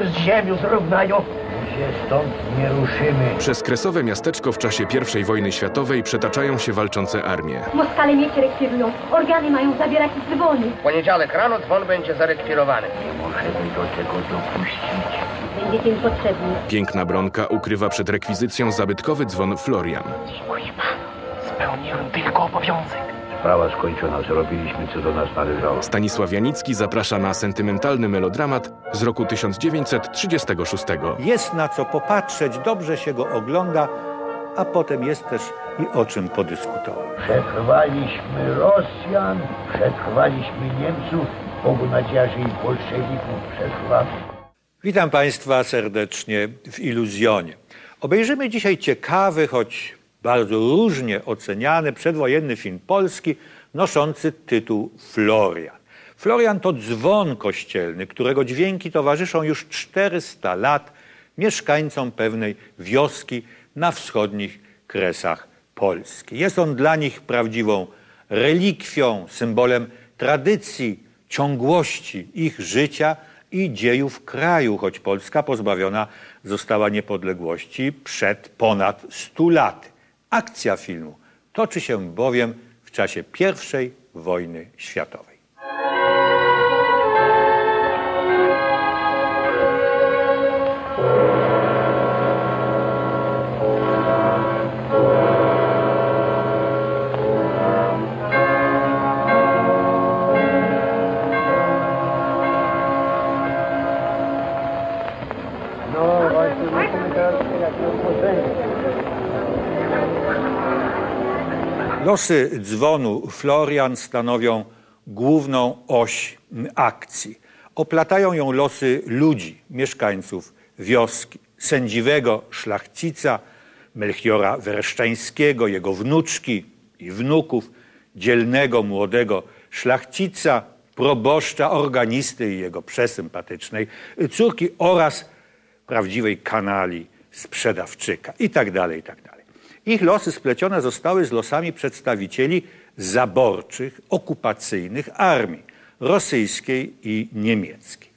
z ziemią zrównają. się stąd nie ruszymy. Przez kresowe miasteczko w czasie I wojny światowej przetaczają się walczące armie. Moskale mieć rekwirują. Organy mają zabierać z dzwony. W poniedziałek rano dzwon będzie zarekwirowany. Nie możemy do tego dopuścić. Będziecie mi potrzebni. Piękna Bronka ukrywa przed rekwizycją zabytkowy dzwon Florian. Dziękuję panu. Spełniłem tylko obowiązek. Sprawa skończona, zrobiliśmy co do nas należało. Stanisław Janicki zaprasza na sentymentalny melodramat z roku 1936. Jest na co popatrzeć, dobrze się go ogląda, a potem jest też i o czym podyskutować. Przetrwaliśmy Rosjan, przetrwaliśmy Niemców, Bogu nadzieja, że i bolszewików przetrwamy. Witam Państwa serdecznie w Iluzjonie. Obejrzymy dzisiaj ciekawy, choć bardzo różnie oceniany przedwojenny film polski noszący tytuł Florian. Florian to dzwon kościelny, którego dźwięki towarzyszą już 400 lat mieszkańcom pewnej wioski na wschodnich kresach Polski. Jest on dla nich prawdziwą relikwią, symbolem tradycji, ciągłości ich życia i dziejów kraju, choć Polska pozbawiona została niepodległości przed ponad 100 laty. Akcja filmu toczy się bowiem w czasie I wojny światowej. Losy dzwonu Florian stanowią główną oś akcji. Oplatają ją losy ludzi, mieszkańców wioski, sędziwego szlachcica Melchiora Wereszczańskiego, jego wnuczki i wnuków, dzielnego młodego szlachcica, proboszcza, organisty i jego przesympatycznej córki oraz prawdziwej kanali sprzedawczyka i tak dalej, i tak dalej. Ich losy splecione zostały z losami przedstawicieli zaborczych, okupacyjnych armii rosyjskiej i niemieckiej.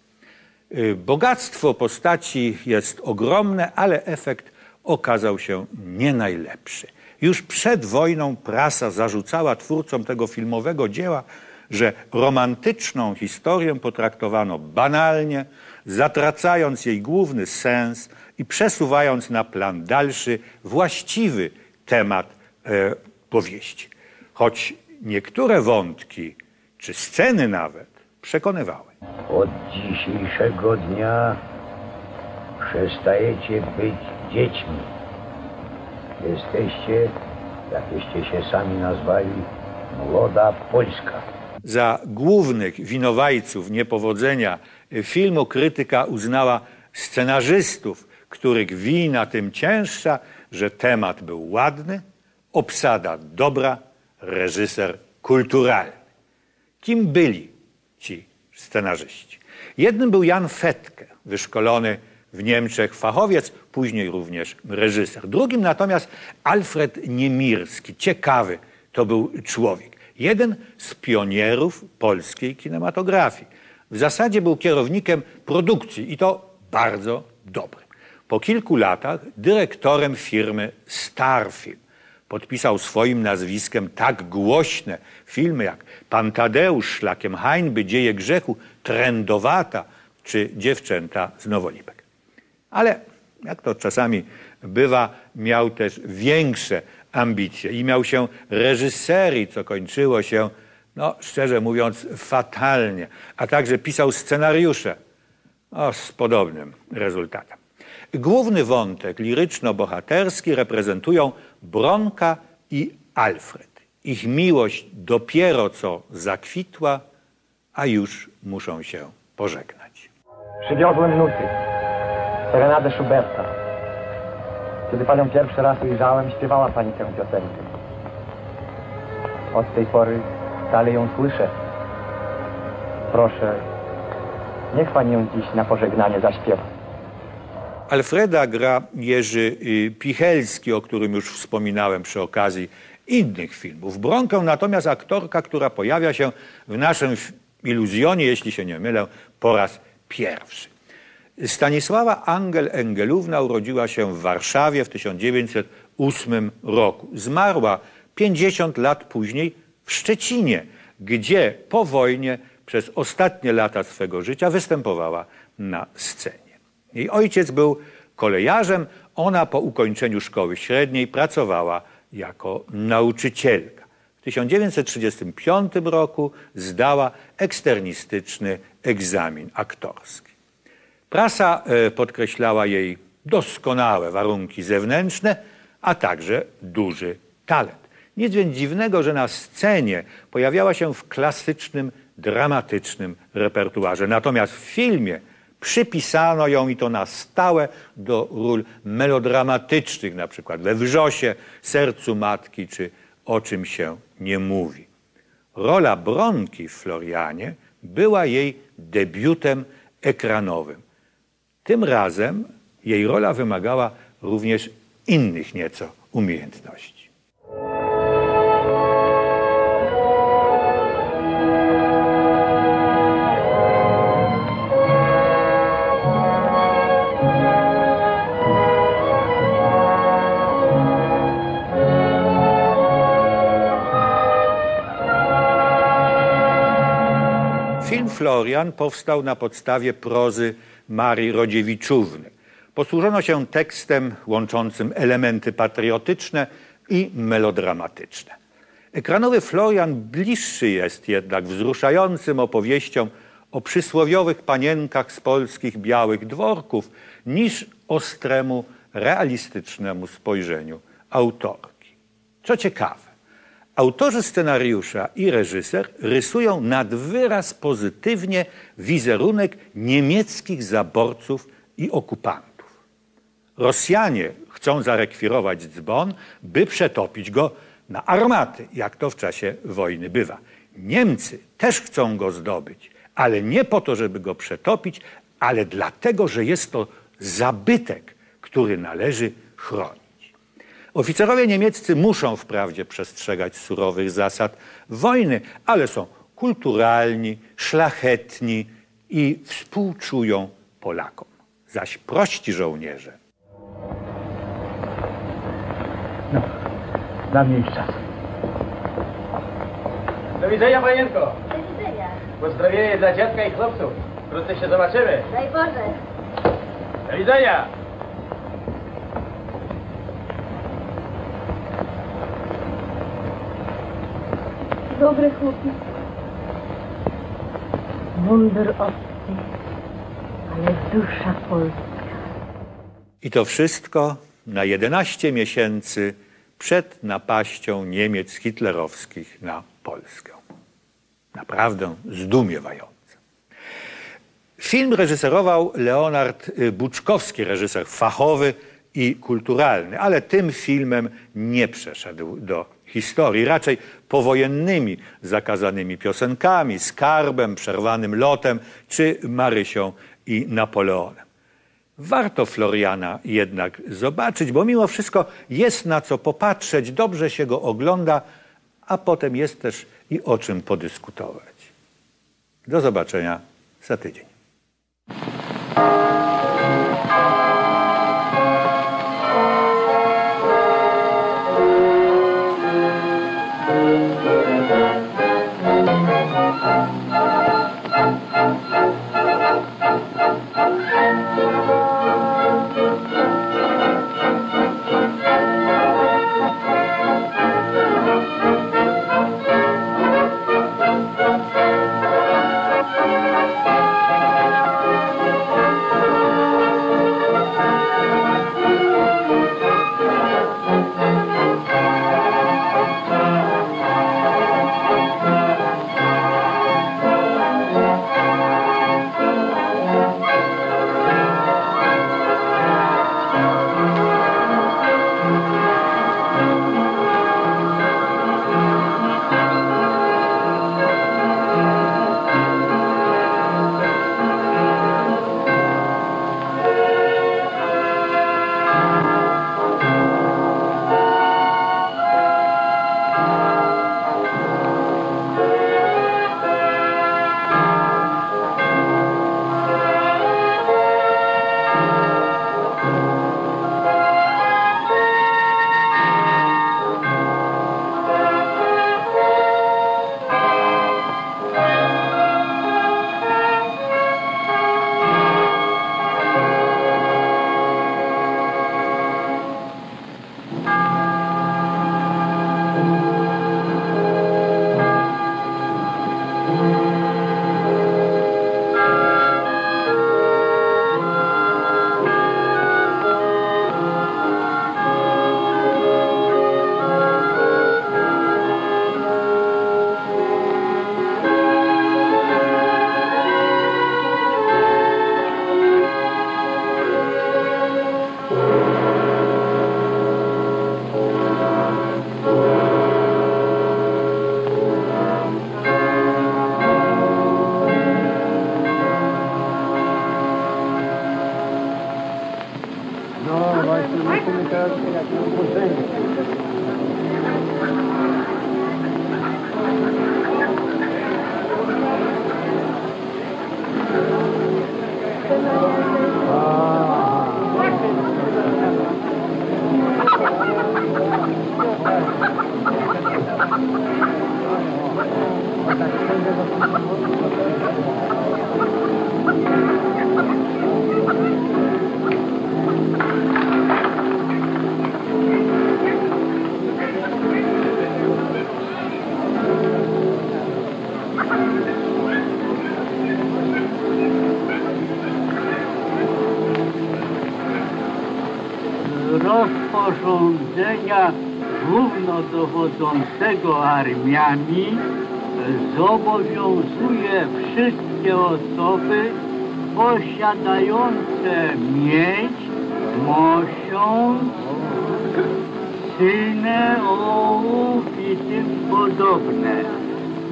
Y, Bogactwo postaci jest ogromne, ale efekt okazał się nie najlepszy. Już przed wojną prasa zarzucała twórcom tego filmowego dzieła, że romantyczną historię potraktowano banalnie, zatracając jej główny sens i przesuwając na plan dalszy właściwy temat e, powieści. Choć niektóre wątki, czy sceny nawet, przekonywały. Od dzisiejszego dnia przestajecie być dziećmi. Jesteście, jakieście się sami nazwali, młoda Polska. Za głównych winowajców niepowodzenia filmu krytyka uznała scenarzystów, których wina tym cięższa, że temat był ładny, obsada dobra, reżyser kulturalny. Kim byli ci scenarzyści? Jednym był Jan Fetke, wyszkolony w Niemczech fachowiec, później również reżyser. Drugim natomiast Alfred Niemirski, ciekawy to był człowiek. Jeden z pionierów polskiej kinematografii. W zasadzie był kierownikiem produkcji i to bardzo dobrym. Po kilku latach dyrektorem firmy Starfilm. Podpisał swoim nazwiskiem tak głośne filmy jak Pan Tadeusz, Szlakiem Hańby, Dzieje Grzechu, Trendowata czy Dziewczęta z Nowolipek. Ale jak to czasami bywa, miał też większe ambicje i miał się reżyserii, co kończyło się, no szczerze mówiąc, fatalnie, a także pisał scenariusze o, z podobnym rezultatem. Główny wątek liryczno-bohaterski reprezentują Bronka i Alfred. Ich miłość dopiero co zakwitła, a już muszą się pożegnać. Przywiozłem nuty. Serenadę Schuberta. Kiedy panią pierwszy raz ujrzałem, śpiewała pani tę piosenkę. Od tej pory dalej ją słyszę. Proszę, niech pani ją dziś na pożegnanie zaśpiewa. Alfreda gra Jerzy y, Pichelski, o którym już wspominałem przy okazji innych filmów. Bronkę natomiast aktorka, która pojawia się w naszym iluzjonie, jeśli się nie mylę, po raz pierwszy. Stanisława Angel Engelówna urodziła się w Warszawie w 1908 roku. Zmarła 50 lat później w Szczecinie, gdzie po wojnie przez ostatnie lata swego życia występowała na scenie. Jej ojciec był kolejarzem, ona po ukończeniu szkoły średniej pracowała jako nauczycielka. W 1935 roku zdała eksternistyczny egzamin aktorski. Prasa e, podkreślała jej doskonałe warunki zewnętrzne, a także duży talent. Nic więc dziwnego, że na scenie pojawiała się w klasycznym, dramatycznym repertuarze. Natomiast w filmie przypisano ją i to na stałe do ról melodramatycznych, na przykład we Wrzosie, Sercu Matki czy O czym się nie mówi. Rola Bronki w Florianie była jej debiutem ekranowym. Tym razem jej rola wymagała również innych nieco umiejętności. Florian powstał na podstawie prozy Marii Rodziewiczówny. Posłużono się tekstem łączącym elementy patriotyczne i melodramatyczne. Ekranowy Florian bliższy jest jednak wzruszającym opowieściom o przysłowiowych panienkach z polskich białych dworków niż ostremu, realistycznemu spojrzeniu autorki. Co ciekawe, Autorzy scenariusza i reżyser rysują nad wyraz pozytywnie wizerunek niemieckich zaborców i okupantów. Rosjanie chcą zarekwirować dzbon, by przetopić go na armaty, jak to w czasie wojny bywa. Niemcy też chcą go zdobyć, ale nie po to, żeby go przetopić, ale dlatego, że jest to zabytek, który należy chronić. Oficerowie niemieccy muszą wprawdzie przestrzegać surowych zasad wojny, ale są kulturalni, szlachetni i współczują Polakom. Zaś prości żołnierze Dla mnie już czas. Do widzenia, panienko. Do widzenia. Pozdrowienie dla dziadka i chłopców. Wkrótce się zobaczymy. Daj Boże. Do widzenia. Dobry chłopiec. Mundur obcy, ale dusza polska. I to wszystko na 11 miesięcy przed napaścią Niemiec hitlerowskich na Polskę. Naprawdę zdumiewające. Film reżyserował Leonard Buczkowski, reżyser fachowy i kulturalny, ale tym filmem nie przeszedł do historii. Raczej powojennymi zakazanymi piosenkami, skarbem, przerwanym lotem czy Marysią i Napoleonem. Warto Floriana jednak zobaczyć, bo mimo wszystko jest na co popatrzeć, dobrze się go ogląda, a potem jest też i o czym podyskutować. Do zobaczenia za tydzień. Głównodowodzącego armiami zobowiązuje wszystkie osoby posiadające mieć, mosiąc, synę, ołów i tym podobne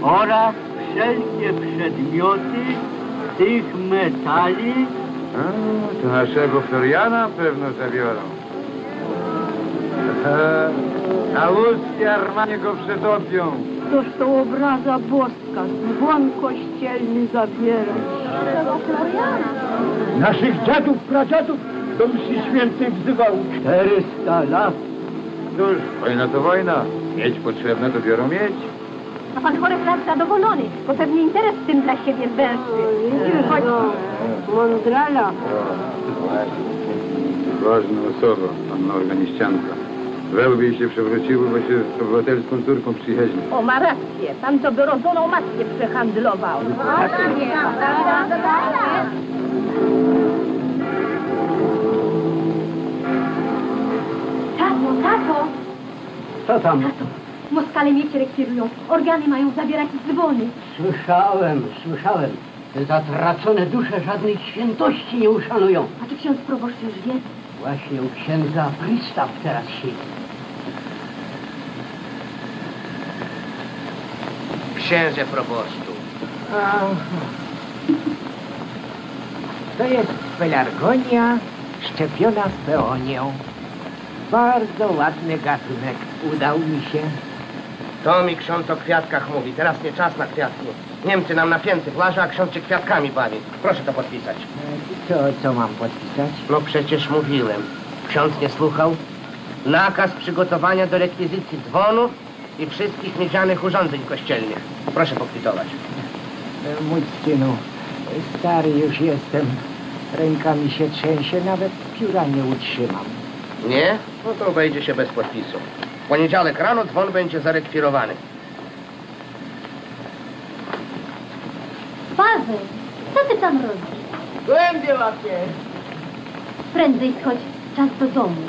oraz wszelkie przedmioty tych metali To naszego Floriana pewno zabiorą. A łódzkie armanie go przetopią. Toż to obraza boska, dzwon kościelny zabierać. Naszych dziadów, pradziadów do mszy świętej wzywał. 400 lat Cóż, wojna to wojna. Mieć potrzebne to biorą mieć. A pan Chorefrat zadowolony, bo pewnie interes w tym dla siebie węższy. Idziemy, chodź. Mądrala. Ważna osoba, panna organiścianka. Jej się przewróciły, bo się z obywatelską córką przyjaźni. O, ma rację. Pan to by rodzoną matkę przehandlował. Tato, tato! Co tam? Moskale mieć rekwirują. Organy mają zabierać dzwony. Słyszałem, słyszałem. Te zatracone dusze żadnej świętości nie uszanują. A czy ksiądz proboszcz już wie? Właśnie u księdza Pristaw teraz siedzi. Księże proboszczu. To jest pelargonia szczepiona w peonię. Bardzo ładny gatunek. Udał mi się. To mi ksiądz o kwiatkach mówi. Teraz nie czas na kwiatki. Niemcy nam napięty plaża, a ksiądz się kwiatkami bawi. Proszę to podpisać. Co, co mam podpisać? No przecież mówiłem. Ksiądz nie słuchał. Nakaz przygotowania do rekwizycji dzwonów i wszystkich miedzianych urządzeń kościelnych. Proszę pokwitować. E, Mój synu, stary już jestem. Ręka mi się trzęsie, nawet pióra nie utrzymam. Nie? No to obejdzie się bez podpisu. W poniedziałek rano dzwon będzie zarekwirowany. Paweł, co ty tam robisz? Głębie łapię. Prędzej schodź, czas do domu.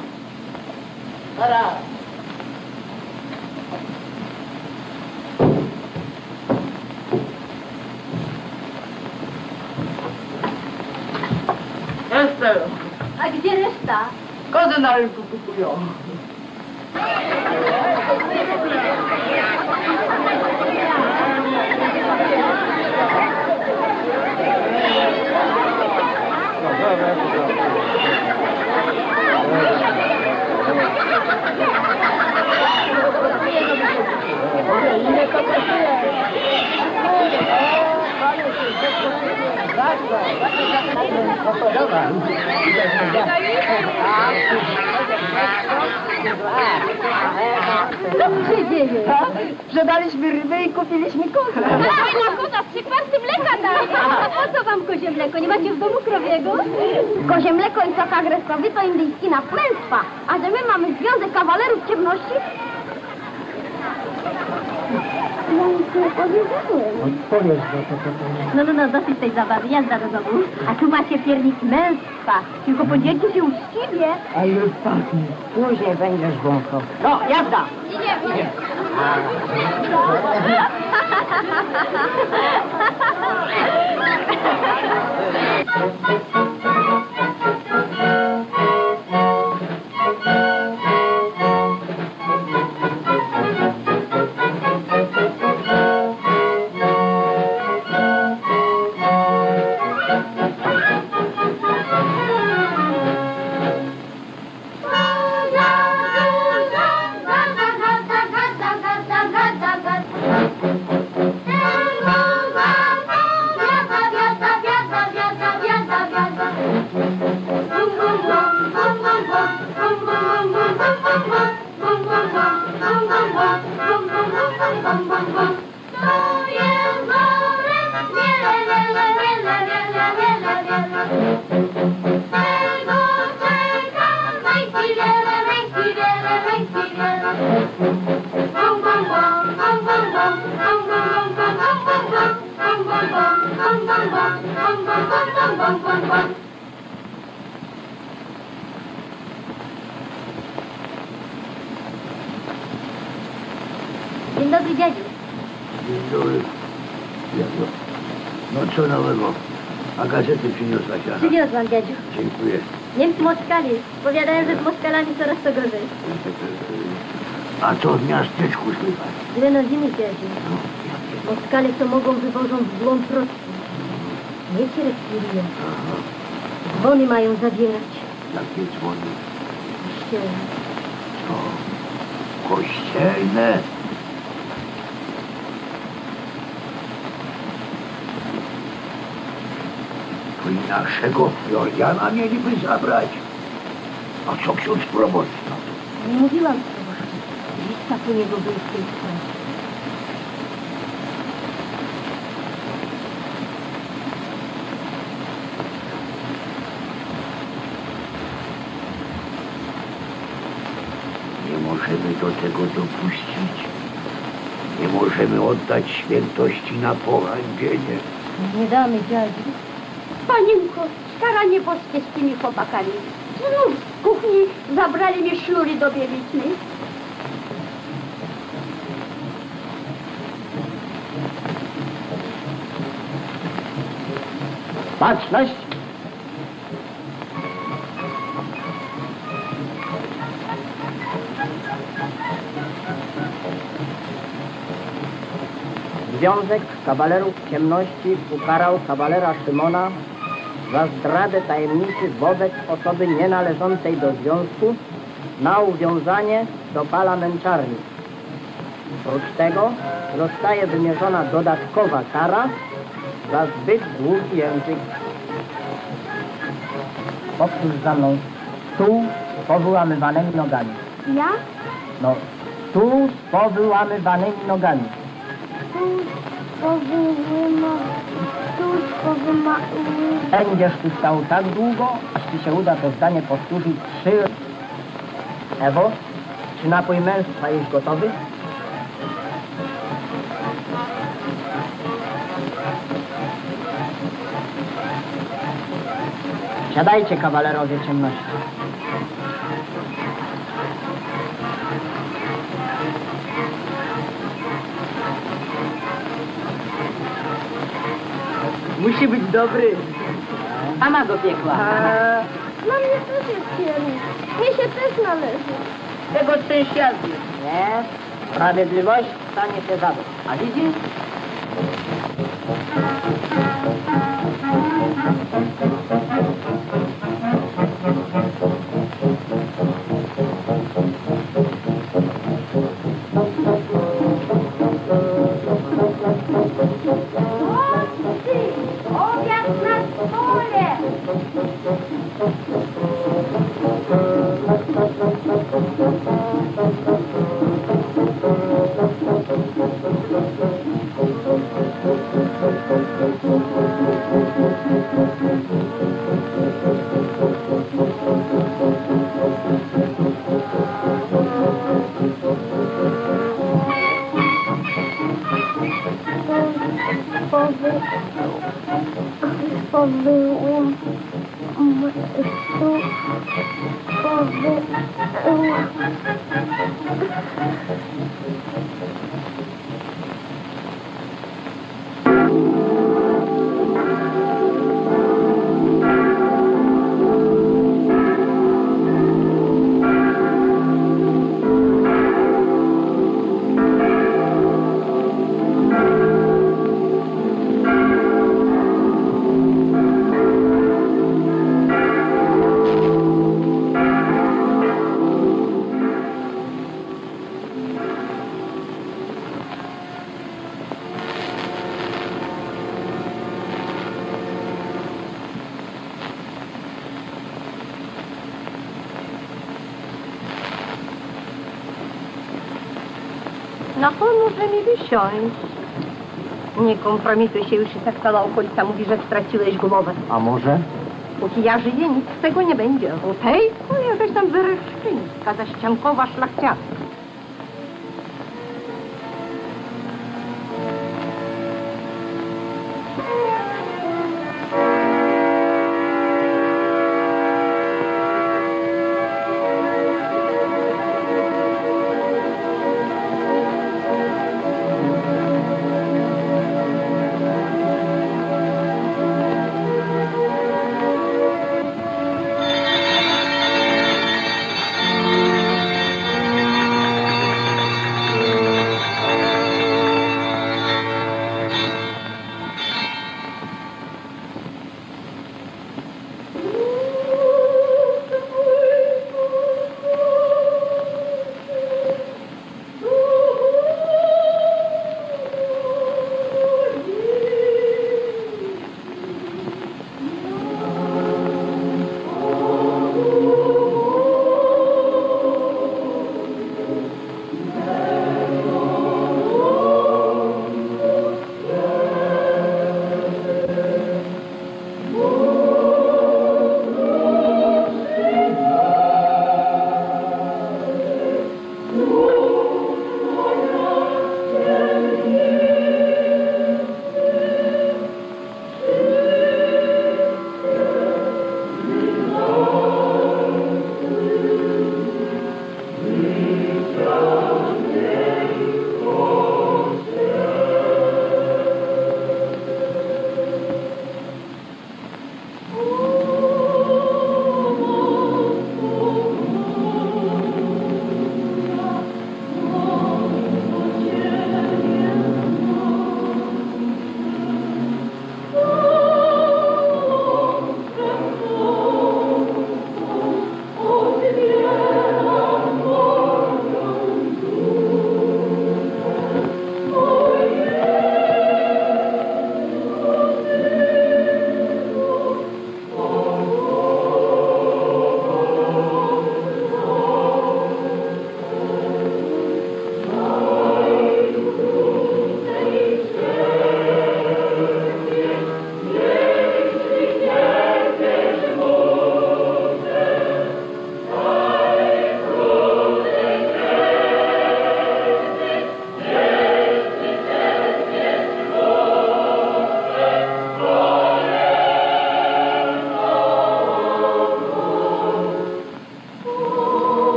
Jestem. A gdzie reszta? Kozy na rynku kupują. Co tu się dzieje? Sprzedaliśmy rybę i kupiliśmy kozę. Fajna koza, trzy kwarty mleka daje. A po co wam kozie mleko? Nie macie w domu krowiego? Kozie mleko i sok agresowy to indyjski następstwa. A że my mamy Związek Kawalerów Ciemności? ja nic nie powiedziałem. No, Odpowiesz za to, co to No, no, no, dosyć tej zabawy, jazda do domu. A tu macie piernik męstwa. Tylko podzielcie się uczciwie. A już pachnie. Później będziesz wąchał. No, jazda! Idziemy! Idzie. Thank. Bum, bum, bum. Dobry, dziadziu. Dzień dobry. No, no co nowego? A gazety przyniosłaś, aha. Przywiozłam, dziadziu. Dziękuję. Niemcy Moskali. Powiadają, że z Moskalami coraz to gorzej. A co w miasteczku słychać? Źle nowiny, dziadziu. Moskale co mogą wywożą w głąb Rosji. Nie się rekwirują. Dzwony mają zabierać. Jakie dzwony? Kościelne. Co? Kościelne? I naszego Floriana mieliby zabrać. A co ksiądz proboszcz na to? Nie mówiłam proboszczu. Lista po niego był w tej sprawie. Nie możemy do tego dopuścić. Nie możemy oddać świętości na pohańbienie. Nie damy, dziadziu. Panienko, staranie boskie z tymi chłopakami. Znów z kuchni zabrali mnie sznury do bielicznej. Baczność! Związek Kawalerów Ciemności ukarał kawalera Szymona za zdradę tajemnicy wobec osoby nienależącej do związku na uwiązanie do pala męczarni. Oprócz tego zostaje wymierzona dodatkowa kara za zbyt długi język. Powtórz za mną. Stół z powyłamywanymi nogami. Ja? No, stół z powyłamywanymi nogami. Tu. Tu powyma... Będziesz tu stał tak długo, aż ci się uda to zdanie powtórzyć trzy... Ewo, czy napój męstwa jest gotowy? Siadajcie, kawalerowie ciemności. Musi być dobry. Mama go piekła. Mnie też jest kierunek. Mnie się też należy. Tego szczęściarzy. Nie. Sprawiedliwość stanie się zadość. A widzisz? Na pomoże mi wysiąść. Nie kompromituj się już i tak cała okolica mówi, że straciłeś głowę. A może? Póki ja żyję, nic z tego nie będzie. O tej to jakaś tam wyreszczyńska, zaściankowa szlachciana.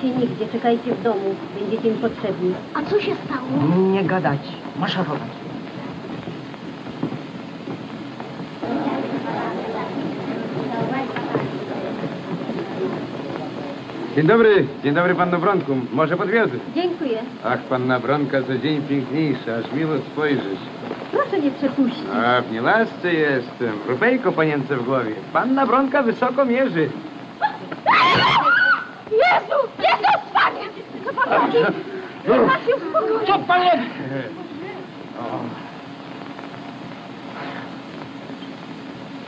Się nigdzie, czekajcie w domu. Będziecie mi potrzebni. A co się stało? Nie gadać, maszerować. Dzień dobry, dzień dobry panno Bronku. Może podwiozę? Dziękuję. Ach, panna Bronka co dzień piękniejsza, aż miło spojrzeć. Proszę nie przepuścić. A w nielasce jestem, rubejko panience w głowie. Panna Bronka wysoko mierzy. Jezu! Jezus, panie! Co pan robi? Pan się uspokoi. Co pan robi?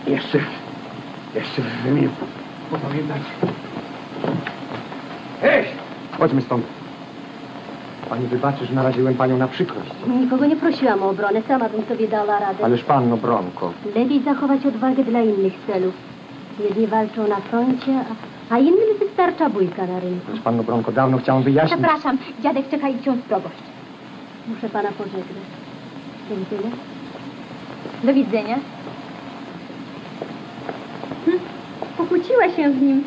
Jeszcze, jeszcze mi opowiadać. Hej! Chodźmy stąd. Pani wybaczy, że naraziłem panią na przykrość. Nikogo nie prosiłam o obronę, sama bym sobie dała radę. Ależ panno Bronko, Lepiej zachować odwagę dla innych celów. Jedni walczą na froncie, a, a innym wystarcza bójka na rynku. ależ panno Bronko, dawno chciałem wyjaśnić. Przepraszam, dziadek czeka i ksiądz proboszcz. Muszę pana pożegnać. Do widzenia. Do widzenia. Się z nim.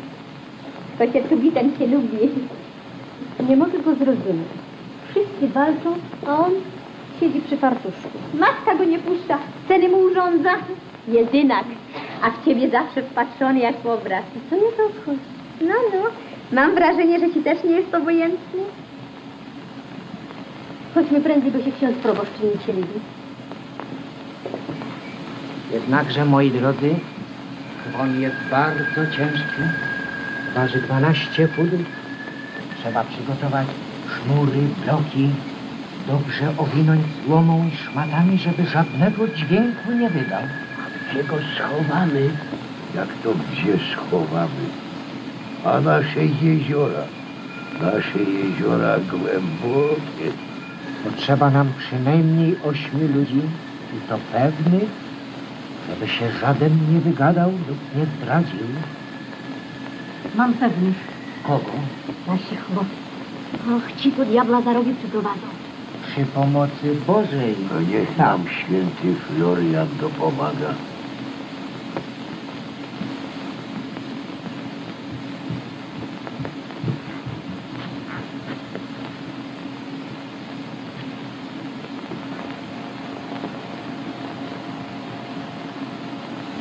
Chociaż Kubitan się lubi. Nie mogę go zrozumieć. Wszyscy walczą, a on siedzi przy fartuszku. Matka go nie puszcza, sceny mu urządza. Jedynak, a w ciebie zawsze wpatrzony jak w obraz. I co mnie to obchodzi? No, no, mam wrażenie, że ci też nie jest obojętny. Chodźmy prędzej, bo się ksiądz proboszcz niecierliwi. Jednakże, moi drodzy, on jest bardzo ciężki. Waży 12 pudł. Trzeba przygotować sznury, bloki, dobrze owinąć słomą i szmatami, żeby żadnego dźwięku nie wydał. Gdzie go schowamy? Jak to gdzie schowamy? A nasze jeziora, nasze jeziora głębokie. Potrzeba nam przynajmniej ośmiu ludzi i to pewnych, żeby się żaden nie wygadał lub nie zdradził. Mam pewność. Kogo? Nasi chłopcy. Och, ci po diabla za rogi przyprowadzą. Przy pomocy Bożej. A niech nam święty Florian dopomaga.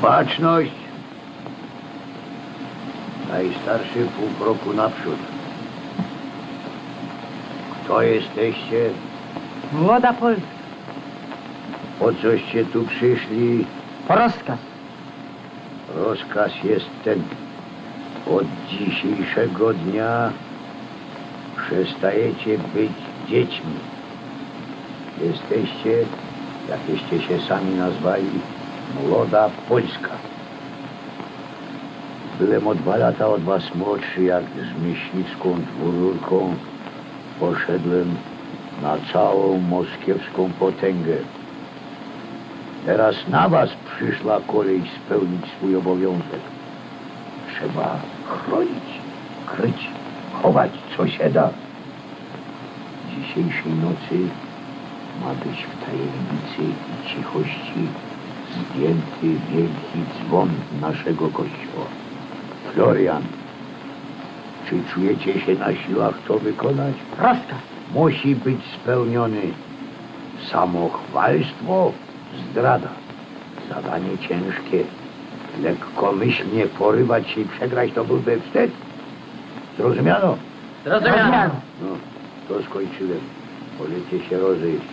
Baczność! Najstarszy pół roku naprzód. Kto jesteście? Młoda Polska. Po coście tu przyszli? Po rozkaz. Rozkaz jest ten. Od dzisiejszego dnia przestajecie być dziećmi. Jesteście, jakieście się sami nazwali, młoda Polska. Byłem o dwa lata od was młodszy, jak z myśliwską dwururką poszedłem na całą moskiewską potęgę. Teraz na was przyszła kolej spełnić swój obowiązek. Trzeba chronić, kryć, chować co się da. Dzisiejszej nocy ma być w tajemnicy i cichości zdjęty wielki dzwon naszego kościoła. Florian, czy czujecie się na siłach to wykonać? Rozkaz. musi być spełniony. Samochwalstwo, zdrada. Zadanie ciężkie. Lekkomyślnie porywać się i przegrać to byłby wstyd. Zrozumiano? Zrozumiano. No, to skończyłem. Możecie się rozejść.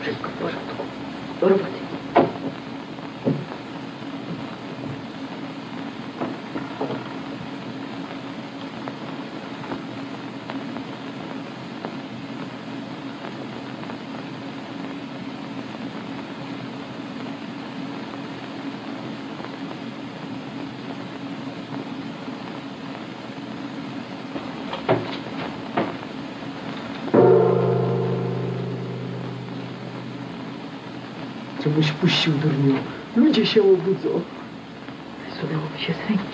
Wszystko w porządku. Do roboty. Żebyś puścił, durniu. Ludzie się obudzą. Wysunęłoby się z.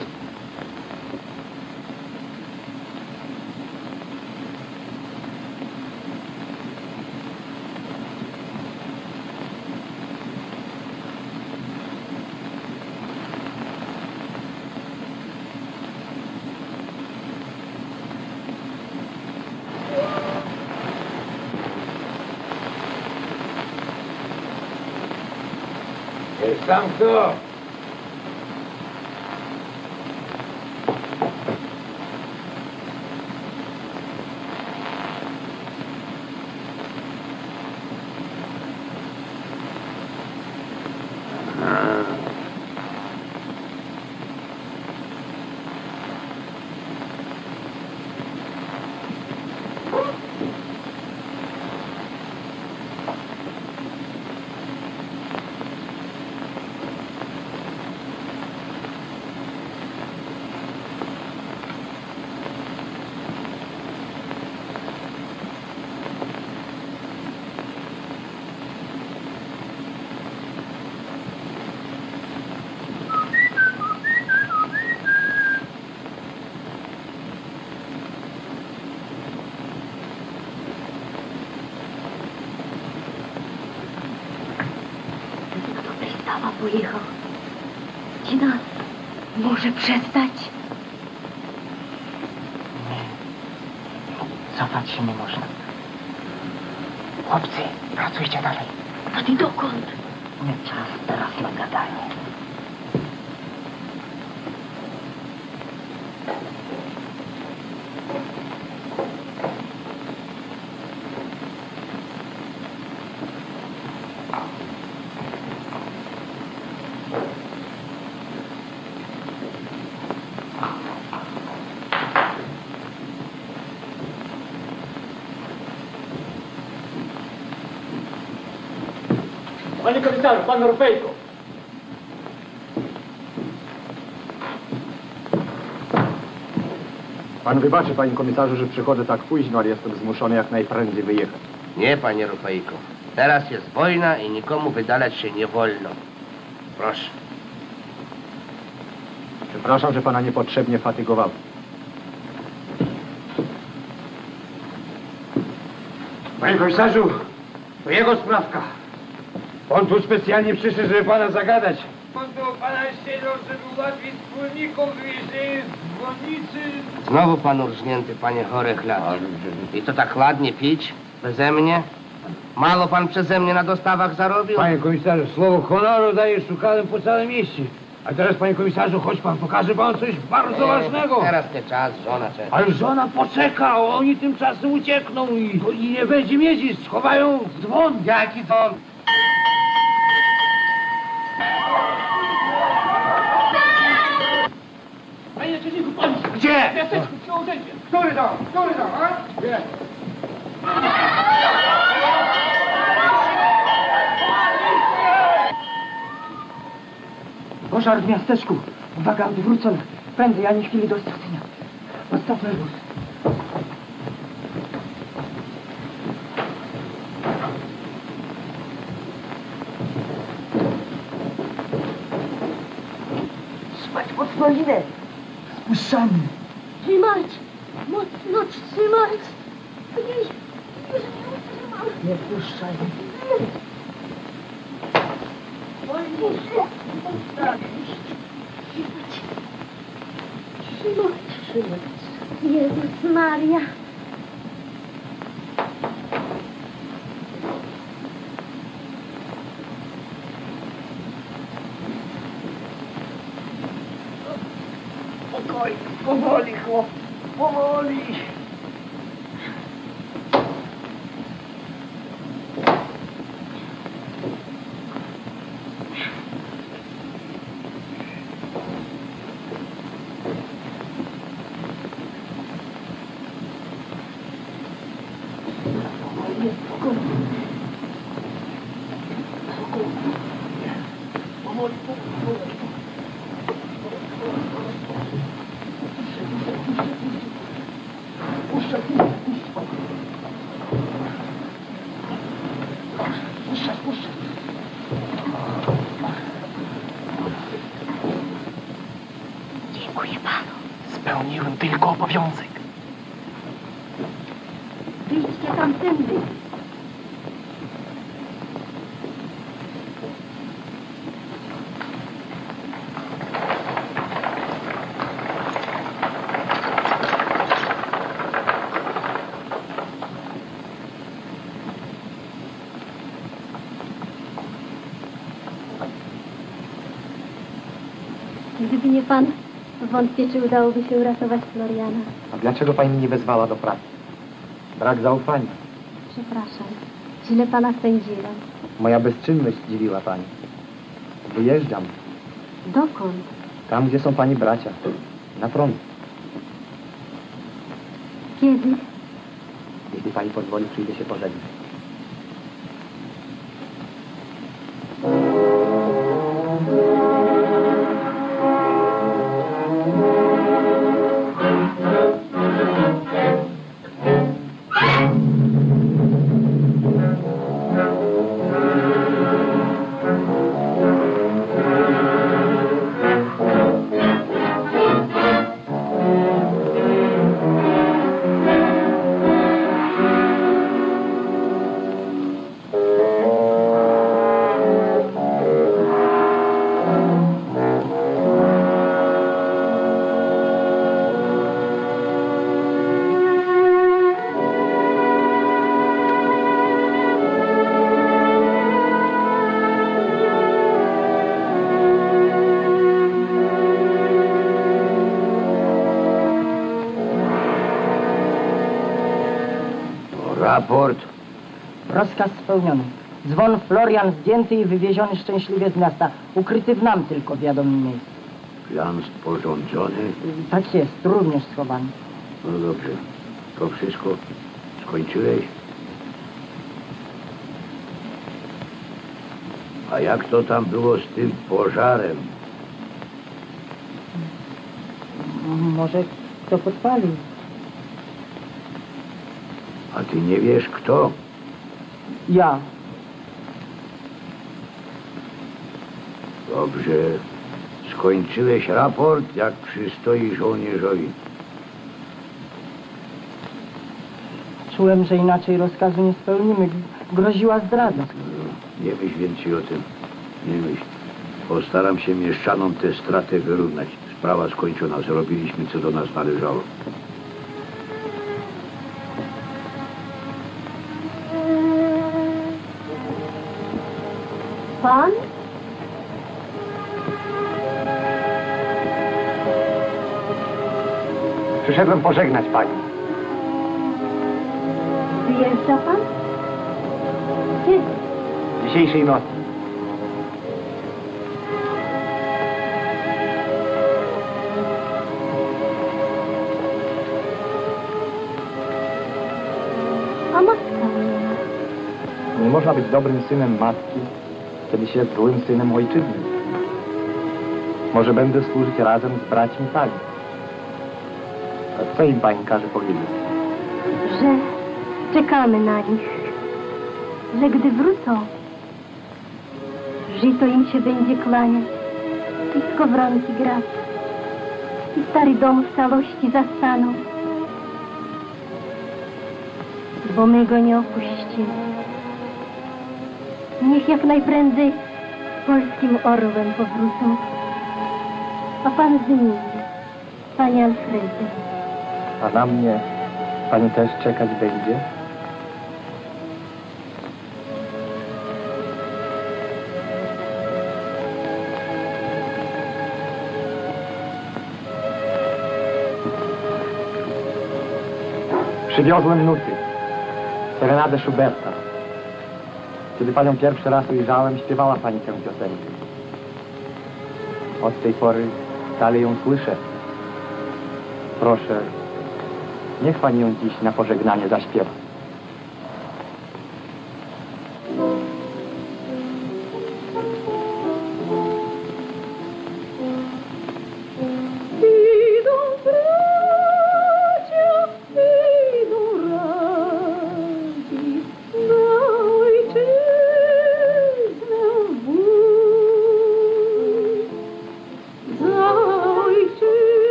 Jest tam kto? Do Przystawa pojechał. Gdzie nas? Może przestać? Cofać się nie można. Chłopcy, pracujcie dalej. A ty dokąd? Nie czas teraz na gadanie. Panie komisarzu, pan Rufejko. Pan wybaczy, panie komisarzu, że przychodzę tak późno, ale jestem zmuszony jak najprędzej wyjechać. Nie, panie Rufejko. Teraz jest wojna i nikomu wydalać się nie wolno. Proszę. Przepraszam, że pana niepotrzebnie fatygowałem. Panie komisarzu, to jego sprawka. On tu specjalnie przyszedł, żeby pana zagadać. On do pana siedział, żeby ułatwić wspólnikom wyjeżdżenie z dzwonnicy. Znowu pan urżnięty, panie chore chlapie. I to tak ładnie pić? Beze mnie? Mało pan przeze mnie na dostawach zarobił? Panie komisarzu, słowo honoru daję szukałem po całym mieście. A teraz, panie komisarzu, chodź pan, pokaże pan coś bardzo Nie, ważnego. Teraz nie czas, żona czeka. Ale żona poczeka, oni tymczasem uciekną i, i nie będzie miedzić, schowają w dzwon. Jaki dzwon? Panie naczelniku, pan! Gdzie? Który to? Który to, a? Gdzie? Pożar w miasteczku. Uwaga, odwrócona. Prędzej, ani chwili do stracenia. Ostatni wóz. Spać mocno linę. Spuszczamy. Trzymać! Mocno trzymać! Już, już nie utrzymam. Nie puszczaj. Trzymać! Trzymać! Jezus Maria! Spokojnie, powoli, chłop. Powoli. Puszczaj, puszczaj. Pełniłem tylko obowiązek. Wyjdźcie tamtędy. Gdyby nie pan, wątpię, czy udałoby się uratować Floriana. A dlaczego pani nie wezwała do pracy? Brak zaufania. Przepraszam, źle pana sędziłam. Moja bezczynność zdziwiła pani. Wyjeżdżam. Dokąd? Tam, gdzie są pani bracia. Na front. Kiedy? Jeśli pani pozwoli, przyjdę się pożegnać. Florian zdjęty i wywieziony szczęśliwie z miasta. Ukryty w nam tylko wiadomym miejscu. Plan sporządzony. Tak jest, również schowany. No dobrze. To wszystko skończyłeś? A jak to tam było z tym pożarem? Może kto podpalił? A ty nie wiesz kto? Ja. Dobrze. Skończyłeś raport, jak przystoi żołnierzowi. Czułem, że inaczej rozkazu nie spełnimy. Groziła zdradza. Nie myśl więcej o tym. Nie myśl. Postaram się mieszczanom tę stratę wyrównać. Sprawa skończona. Zrobiliśmy, co do nas należało. Przyszedłem pożegnać pani. Wyjeżdża pan? Kiedy? Dzisiejszej nocy. A matka? Nie można być dobrym synem matki, kiedy się jest złym synem ojczyzny. Może będę służyć razem z braćmi pani. Co im pani każe powiedzieć? Że czekamy na nich. Że gdy wrócą, żyto im się będzie kłaniać i skowronki grać. I stary dom w całości zastaną. Bo my go nie opuścimy. Niech jak najprędzej polskim orłem powrócą. A pan z nimi, panie Alfredzie. A na mnie pani też czekać będzie? Przywiozłem nuty. Serenadę Schuberta. Kiedy panią pierwszy raz ujrzałem, śpiewała pani tę piosenkę. Od tej pory dalej ją słyszę. Proszę, niech pani ją dziś na pożegnanie zaśpiewa.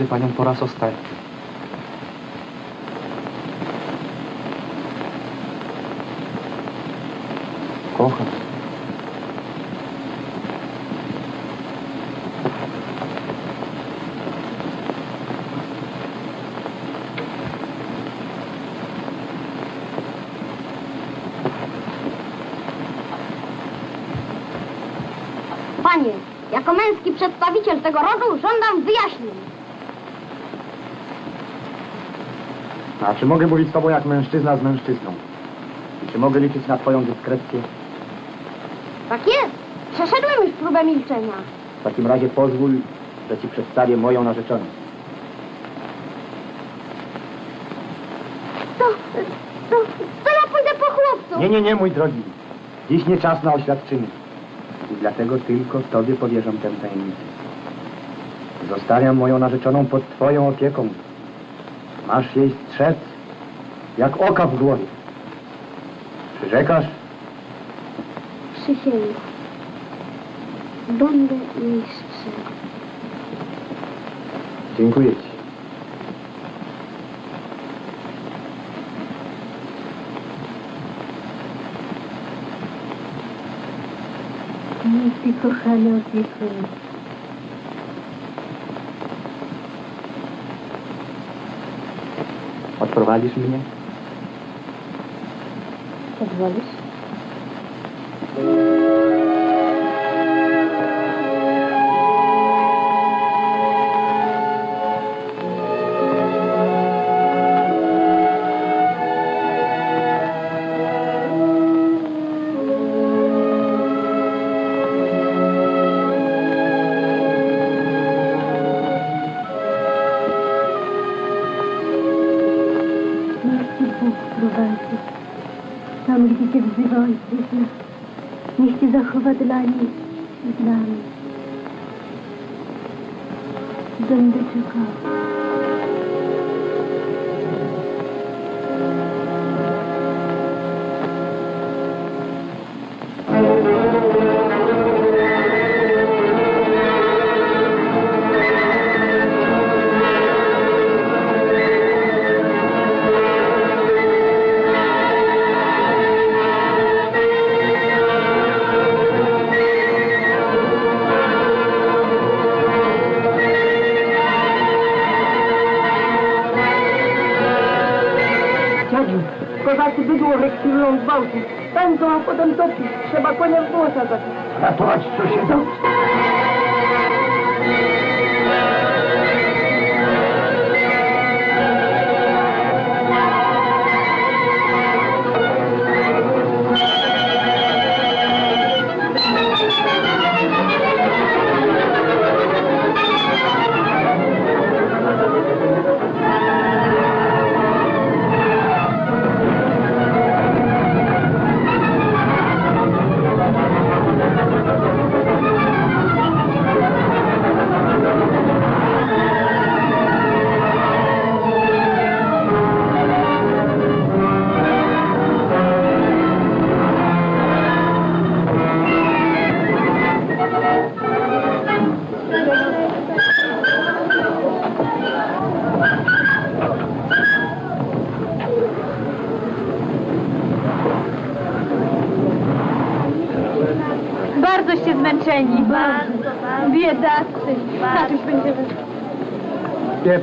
Widzę panią po raz ostatni. Kocham. Panie, jako męski przedstawiciel tego rodu żądam wyjaśnień. A czy mogę mówić z tobą jak mężczyzna z mężczyzną? I czy mogę liczyć na twoją dyskrecję? Tak jest. Przeszedłem już próbę milczenia. W takim razie pozwól, że ci przedstawię moją narzeczoną. To, to, to ja pójdę po chłopcu. Nie, nie, nie, mój drogi. Dziś nie czas na oświadczyny. I dlatego tylko tobie powierzam tę tajemnicę. Zostawiam moją narzeczoną pod twoją opieką. Masz jej strzec, jak oka w głowie. Przyrzekasz? Przysięgam. Będę jej strzegł. Dziękuję ci. Nigdy kochany opiekuję. Оторвались меня. Оторвались?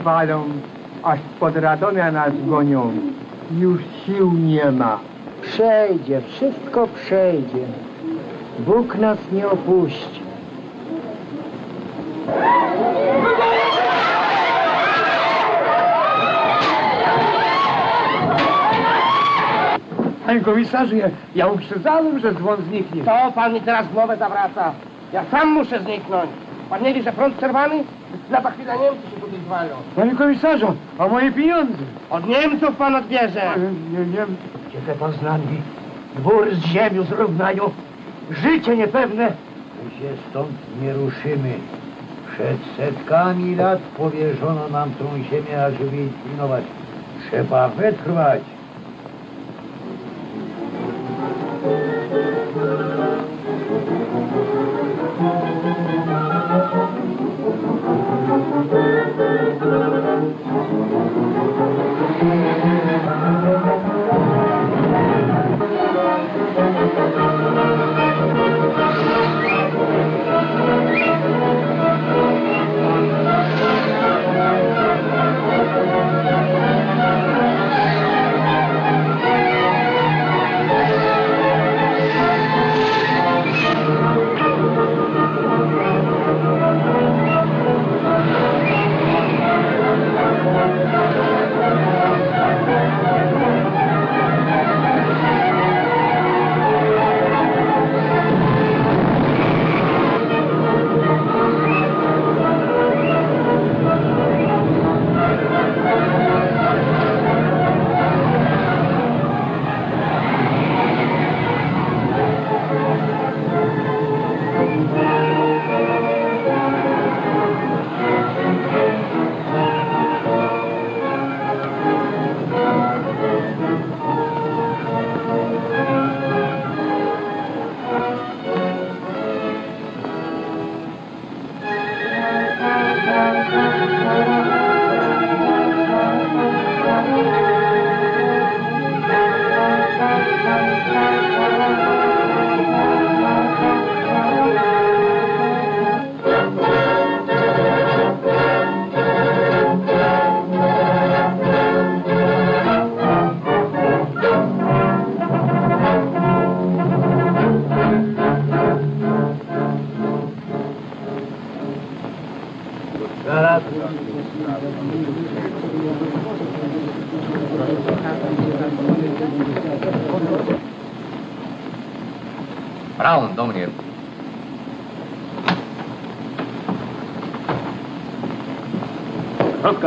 Te palą, aż pod Radomia nas gonią. Już sił nie ma. Przejdzie, wszystko przejdzie. Bóg nas nie opuści. Panie komisarzu, ja, ja uprzedzałem, że dzwon zniknie. To pan mi teraz głowę zawraca. Ja sam muszę zniknąć. Pan nie wie, że front przerwany? Lata chwila Niemcy się tutaj zwalą. Panie komisarzu, a moje pieniądze? Od Niemców pan odbierze. Nie, nie, Ciebie pan z nami. Dwór z ziemią zrównają. Życie niepewne. My się stąd nie ruszymy. Przed setkami lat powierzono nam tą ziemię, ażeby jej pilnować. Trzeba wytrwać.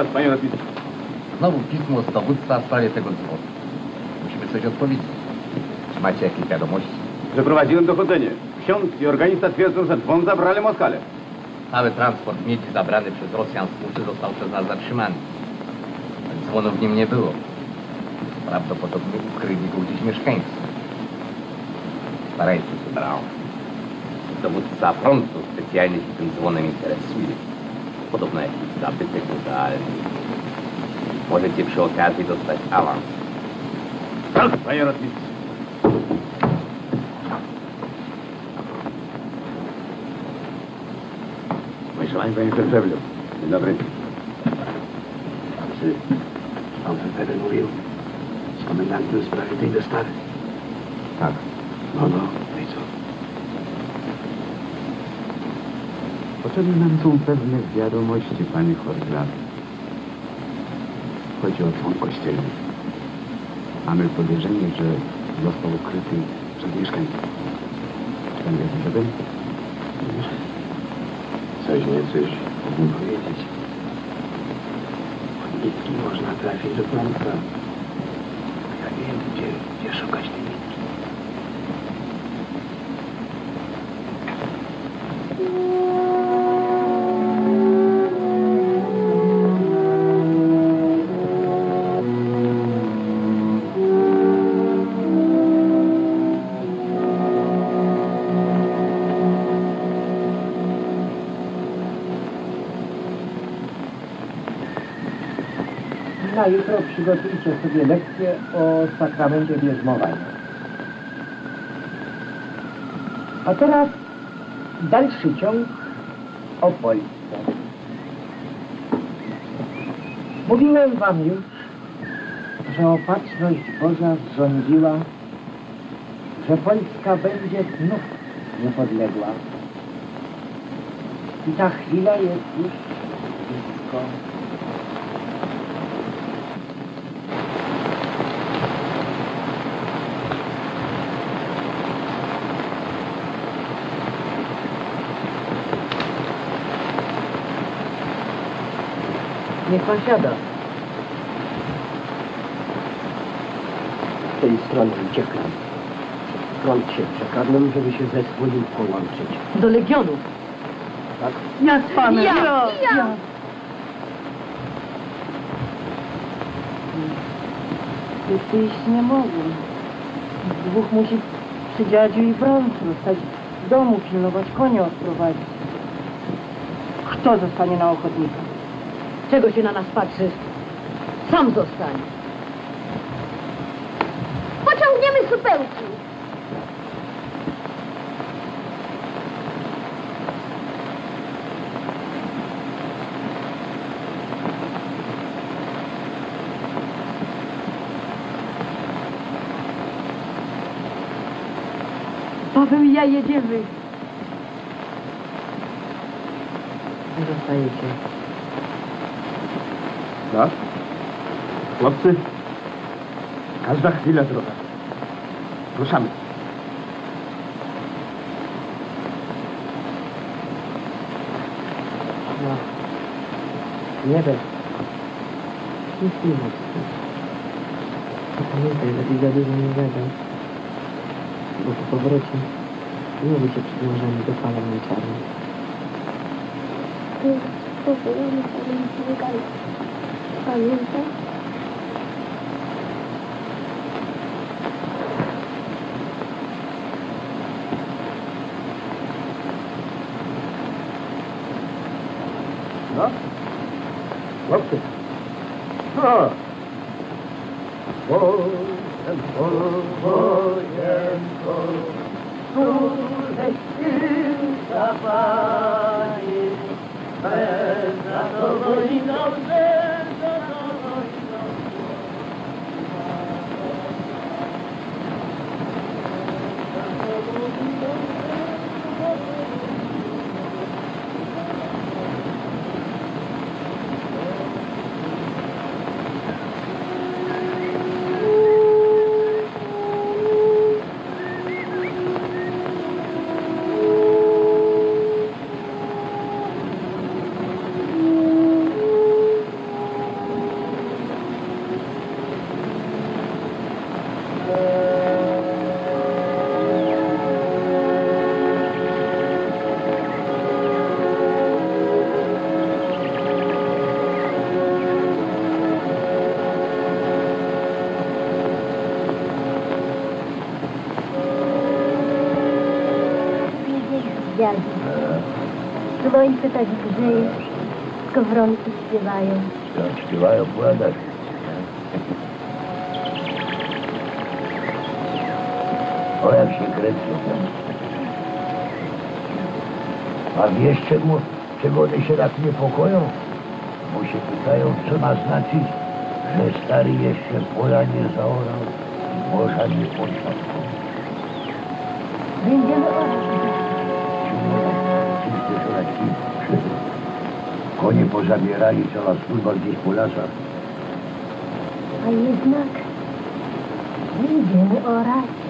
Rozkaz, panie rotmistrzu. Znowu pismo z dowódca w sprawie tego dzwonu. Musimy coś odpowiedzieć. Czy macie jakieś wiadomości? Przeprowadziłem dochodzenie. Ksiądz i organista twierdzą, że dzwon zabrali Moskale. Cały transport miedzi zabrany przez Rosjan z Puszy został przez nas zatrzymany. Dzwonu w nim nie było. Prawdopodobnie ukryli go gdzieś mieszkańcy. Starajcie się, Brown. Dowódca frontu specjalnie się tym dzwonem interesuje. Podobno jakiś zabytek muzealny. Możecie przy okazji dostać awans. Tak, panie rotmistrzu. Myślałem, panie Ferfewlu. Dzień dobry. Czy pan Ferfewel mówił z komendantem w sprawie tej dostawy? Tak. No, no, no i co? Potrzebne nam są pewne wiadomości, panie Horglaw. Chodzi o dzwon kościelny. Mamy podejrzenie, że został ukryty przez mieszkańców. Pan jakiś o tym? Coś niecoś mógłbym powiedzieć. Od nitki można trafić do kłamstwa. Ja wiem, gdzie, gdzie szukać tej Na jutro przygotujcie sobie lekcję o sakramencie bierzmowania. A teraz dalszy ciąg o Polsce. Mówiłem wam już, że opatrzność Boża zrządziła, że Polska będzie znów niepodległa. I ta chwila jest już blisko. Niech pan siada. Z tej strony uciekam. Front się przekradłem, żeby się ze swoim połączyć. Do Legionów. Tak? Ja z panem. Ja, ja. Wszyscy iść nie mogą. Dwóch musi przy dziadziu i brązu zostać w domu, pilnować konia odprowadzić. Kto zostanie na ochotnika? Czego się na nas patrzysz? Sam zostań. Pociągniemy supełki. Paweł i ja jedziemy. Nie zostajecie. No? Chłopcy, każda chwila droga. Ruszamy. No. Nie wiem. Nic nie mów. Pamiętaj, lepiej za dużo nie gadaj. Bo po powrocie nie by się przywiązani do pana męczarni. Pamiętam. No? A wiesz czemu, czego one się tak niepokoją? Bo się pytają, co ma znaczyć, że stary jeszcze pola nie zaorał i morza nie posiadł. Będziemy? Konie pozabierali, cała służba gdzieś po lasach. A jednak będziemy orać.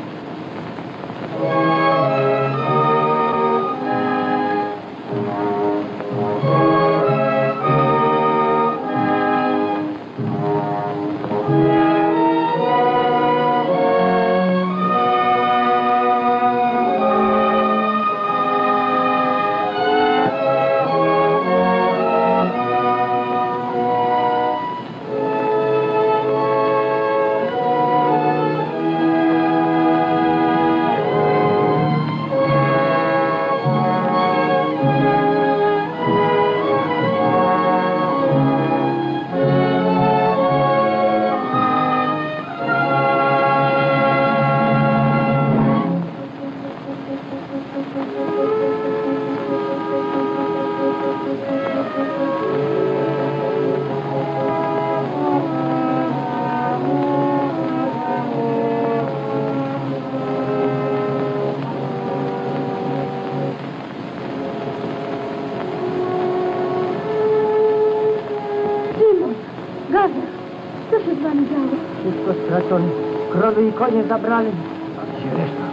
Krowy i konie zabrali. A gdzie reszta?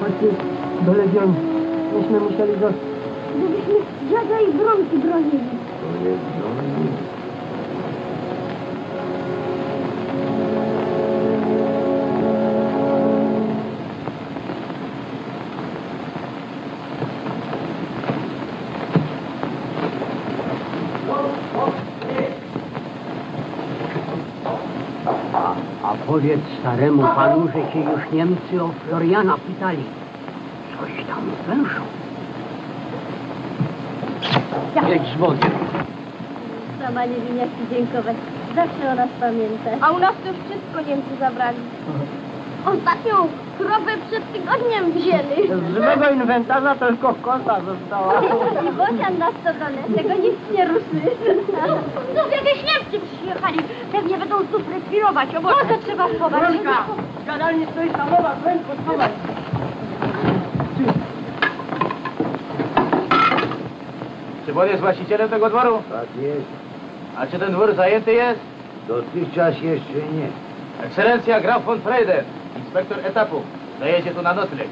Chodźcie do Legionu. Myśmy musieli zostać. Gdybyśmy dziadzia i bronki bronili. To jest drogi. A, a powiedz staremu panu, że się już Niemcy o Floriana pytali. Coś tam wężą. Jedź z Bogiem. Sama nie wiem, jak ci dziękować. Zawsze o nas pamięta. A u nas to już wszystko Niemcy zabrali. Ostatnią krowę przed tygodniem wzięli. Z żywego inwentarza to tylko kosa została. I bocian na stodole, tego nic nie ruszy. No jakieś przyjechali. Pewnie będą tu rekwirować. Może trzeba schować. Różka, w jadalni stoi samowa, w ręku schowaj. Czy pan jest właścicielem tego dworu? Tak jest. A czy ten dwór zajęty jest? Dotychczas jeszcze nie. Ekscelencja Graf von Freyder, inspektor etapu. Zajedzie tu na nocleg.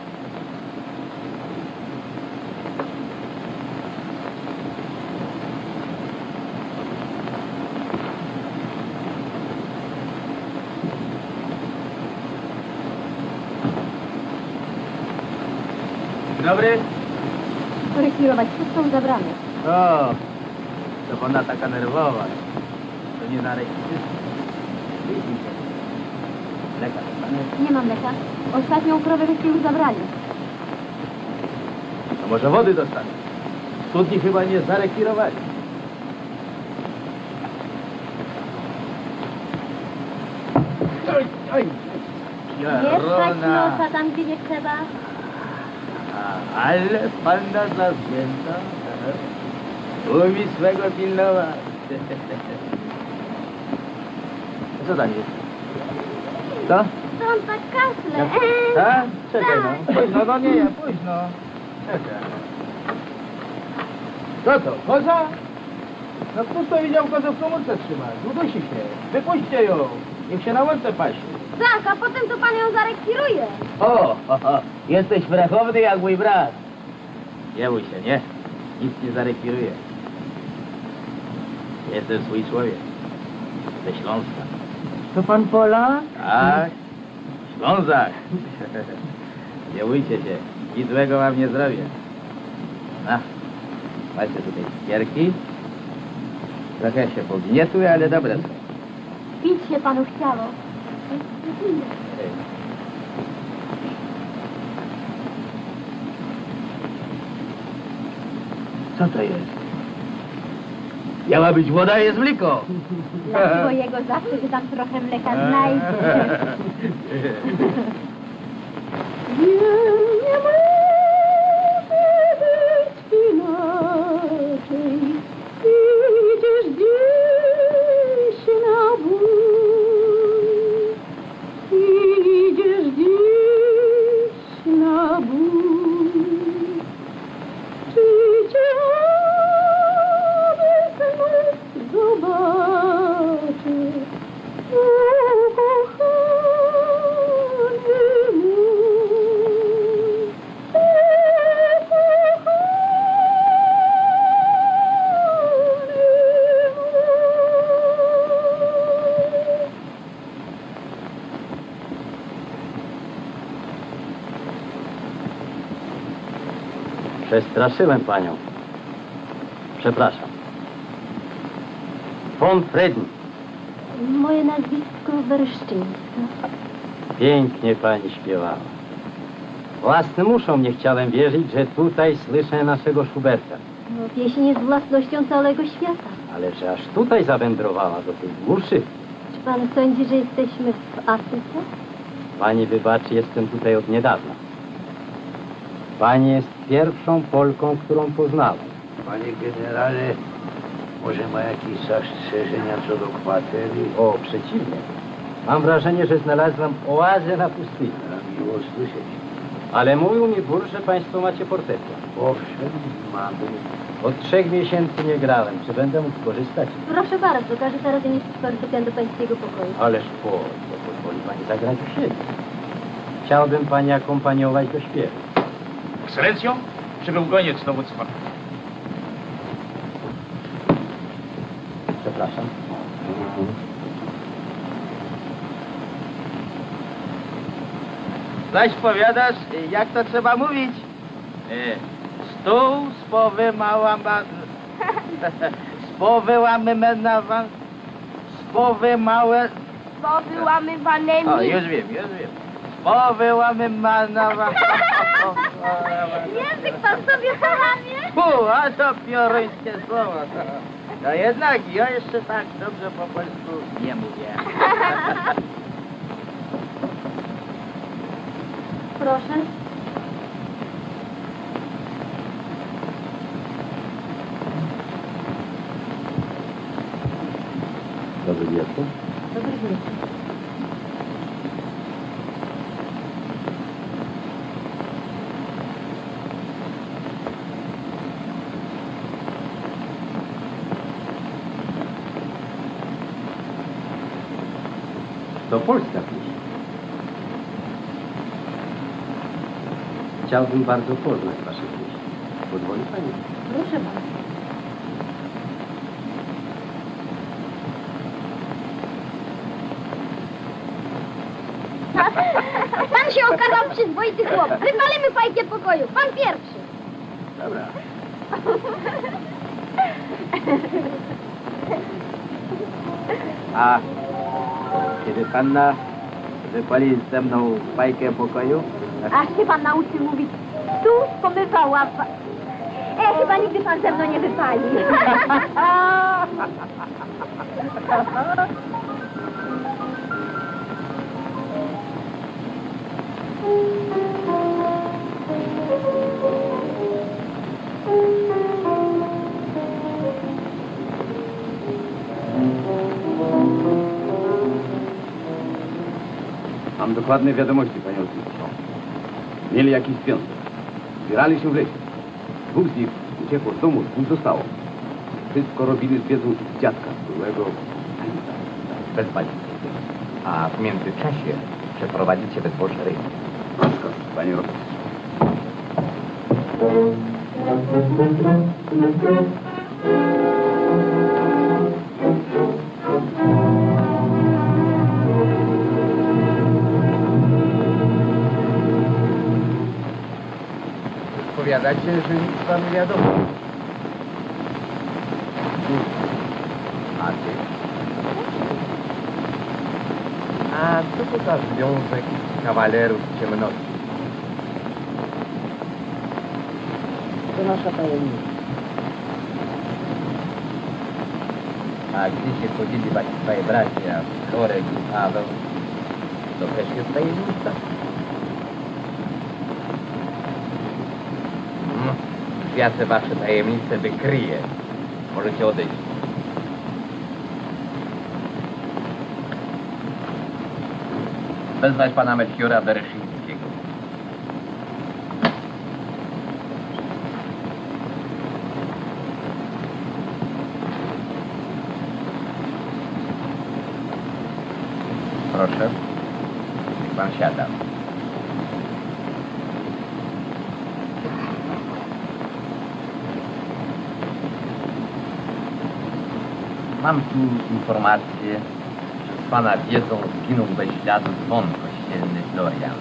Dzień Dobry. Rekwirować, wszystko zabrane. O, to nerwowa. To nie. Widzicie. Mleka dostanie? Nie mam mleka. Ostatnią krowę wyście już zabrali. A może wody dostanie? Studni chyba nie zarekwirowali. Oj, oj. Jarona. nosa tam, gdzie nie trzeba. A, Ale panda zawzięta. Umie swego pilnować. Co tam jest? Co? To on tak kasle. Tak? Czekaj no. Późno, no nie, późno. Czekaj. Co to, koza? No któż to widział kozę w komórce trzymać? Udusi się. Wypuśćcie ją. Niech się na łące pasie. Tak, a potem to pan ją zarekwiruje. O, ho, ho. jesteś wrachowny jak mój brat. Nie bój się, nie? Nic nie zarekwiruję. Jestem swój człowiek. Ze Śląska. To pan Pola? Tak, Ślązak. nie bójcie się, nic złego wam nie zrobię. No, macie tutaj cukierki. Trochę się pognietły, ale dobre są. Pić się panu chciało. Co to jest? Miała być woda, jest mleko. Dla twojego zawsze że tam trochę mleka znajdzie. Nie może być inaczej. Przestraszyłem panią. Przepraszam. Von Fredin. Moje nazwisko Werszczyńska. Pięknie pani śpiewała. Własnym uszom nie chciałem wierzyć, że tutaj słyszę naszego Schuberta. No, pieśń jest własnością całego świata. Ale że aż tutaj zawędrowała do tej głuszy. Czy pan sądzi, że jesteśmy w Afryce? Pani wybaczy, jestem tutaj od niedawna. Pani jest pierwszą Polką, którą poznałem. Panie generale, może ma jakieś zastrzeżenia co do kwatery? O, przeciwnie. Mam wrażenie, że znalazłem oazę na pustyni. Miło słyszeć. Ale mówił mi burz, że państwo macie fortepian. Owszem, mamy. Od trzech miesięcy nie grałem. Czy będę mógł skorzystać? Proszę bardzo, każę zaraz zanieść fortepian do pańskiego pokoju. Ależ po, to pozwoli pani zagrać u siebie. Chciałbym pani akompaniować do śpiewu. Ekscelencjo, przybył goniec dowództwa. Przepraszam. Zaś powiadasz, jak to trzeba mówić? E, Stół z powy mała ma... Z powy łamywana... Z powy małe... Boby łamywanymi. O, już wiem, już wiem. Z powy łamywana... Język pan sobie połamie? Fu, a to pioruńskie słowa. No jednak ja jeszcze tak dobrze po polsku nie mówię. Proszę. Chciałbym bardzo poznać wasze pieśń. Pozwoli pani? Proszę bardzo. Pan się okazał przyzwoity chłop. Wypalimy fajkę pokoju. Pan pierwszy. Dobra. A kiedy panna wypali ze mną fajkę pokoju, Aż się pan nauczy mówić tu pomywała pa... E, chyba nigdy pan ze mną nie wypali. Mam dokładne wiadomości, panie Olkiewicz. Mieli jakiś związek. Zbierali się w lesie. Dwóch z nich uciekło z domu, dwóch zostało. Wszystko robili z wiedzą dziadka, byłego. Bez pani. A w międzyczasie przeprowadzicie bezboże ryj. Łaskaw, panie Roberts. powiadacie, że propriedade familiar do mundo. Ah, tudo das leonças aqui, cavaleiro chama nós. Do nosso aparelho. Aqui se pode levar para a Hebraia, fora que falam. Só que tem muita te wasze tajemnice wykryję. Możecie odejść. Wezwać pana Melchiora Bereszyńskiego. Proszę. Niech pan siada. Mam tu informację, że z pana wiedzą zginął bez śladu dzwon kościelny Florian.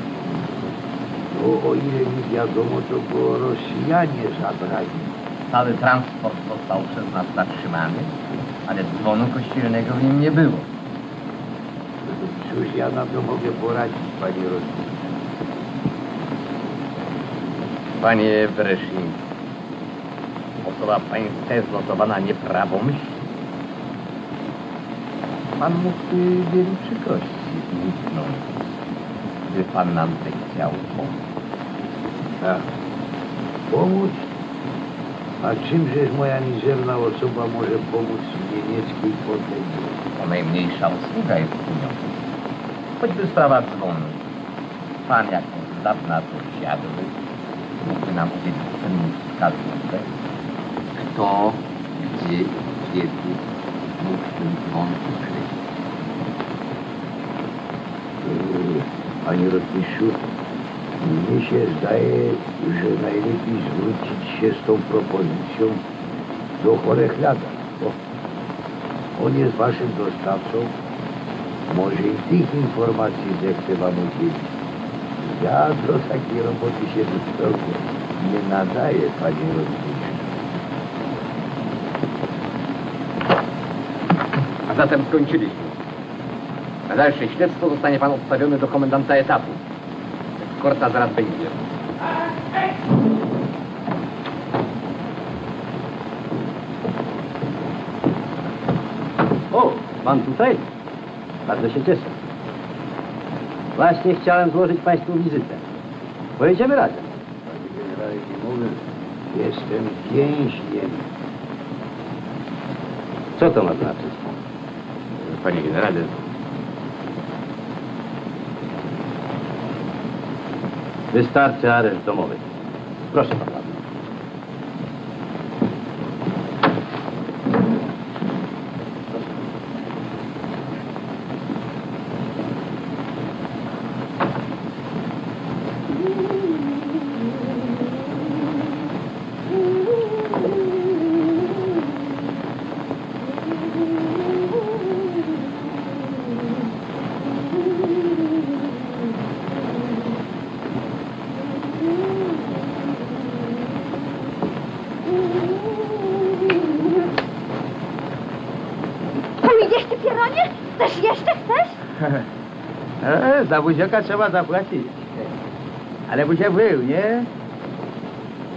To o ile mi wiadomo, to go Rosjanie zabrali. Cały transport został przez nas zatrzymany, ale dzwonu kościelnego w nim nie było. Cóż ja na to mogę poradzić, panie Rosji? Panie Wreszyński, osoba pańska jest notowana nieprawomyślnie. Pan mógłby wielu przykrości uniknąć, gdyby pan nam zechciał pomóc. Tak. Pomóc? A czymże moja mizerna osoba może pomóc niemieckiej potędze? To najmniejsza usługa jest pieniądze. Choćby sprawa dzwonu. Pan jako z dawna to siadły, mógłby nam udzielić cennych wskazówek, kto, gdzie, kiedy mógł ten dzwon ukryć. Yy, Panie rotmistrzu, mnie się zdaje, że najlepiej zwrócić się z tą propozycją do Chorechlada. On jest waszym dostawcą. Może i tych informacji zechce wam udzielić. Ja do takiej roboty się zupełnie nie nadaję, panie rotmistrzu. A zatem skończyliśmy. Na dalsze śledztwo zostanie pan odstawiony do komendanta etapu. Eskorta zaraz będzie. O, pan tutaj? Bardzo się cieszę. Właśnie chciałem złożyć państwu wizytę. Pojedziemy razem. Generale, nie mówię, jestem więźniem. Co to ma znaczyć? Panie generale, Wystarczy areszt domowy. Proszę pana. Za buziaka trzeba zapłacić. Ale buziak był, nie?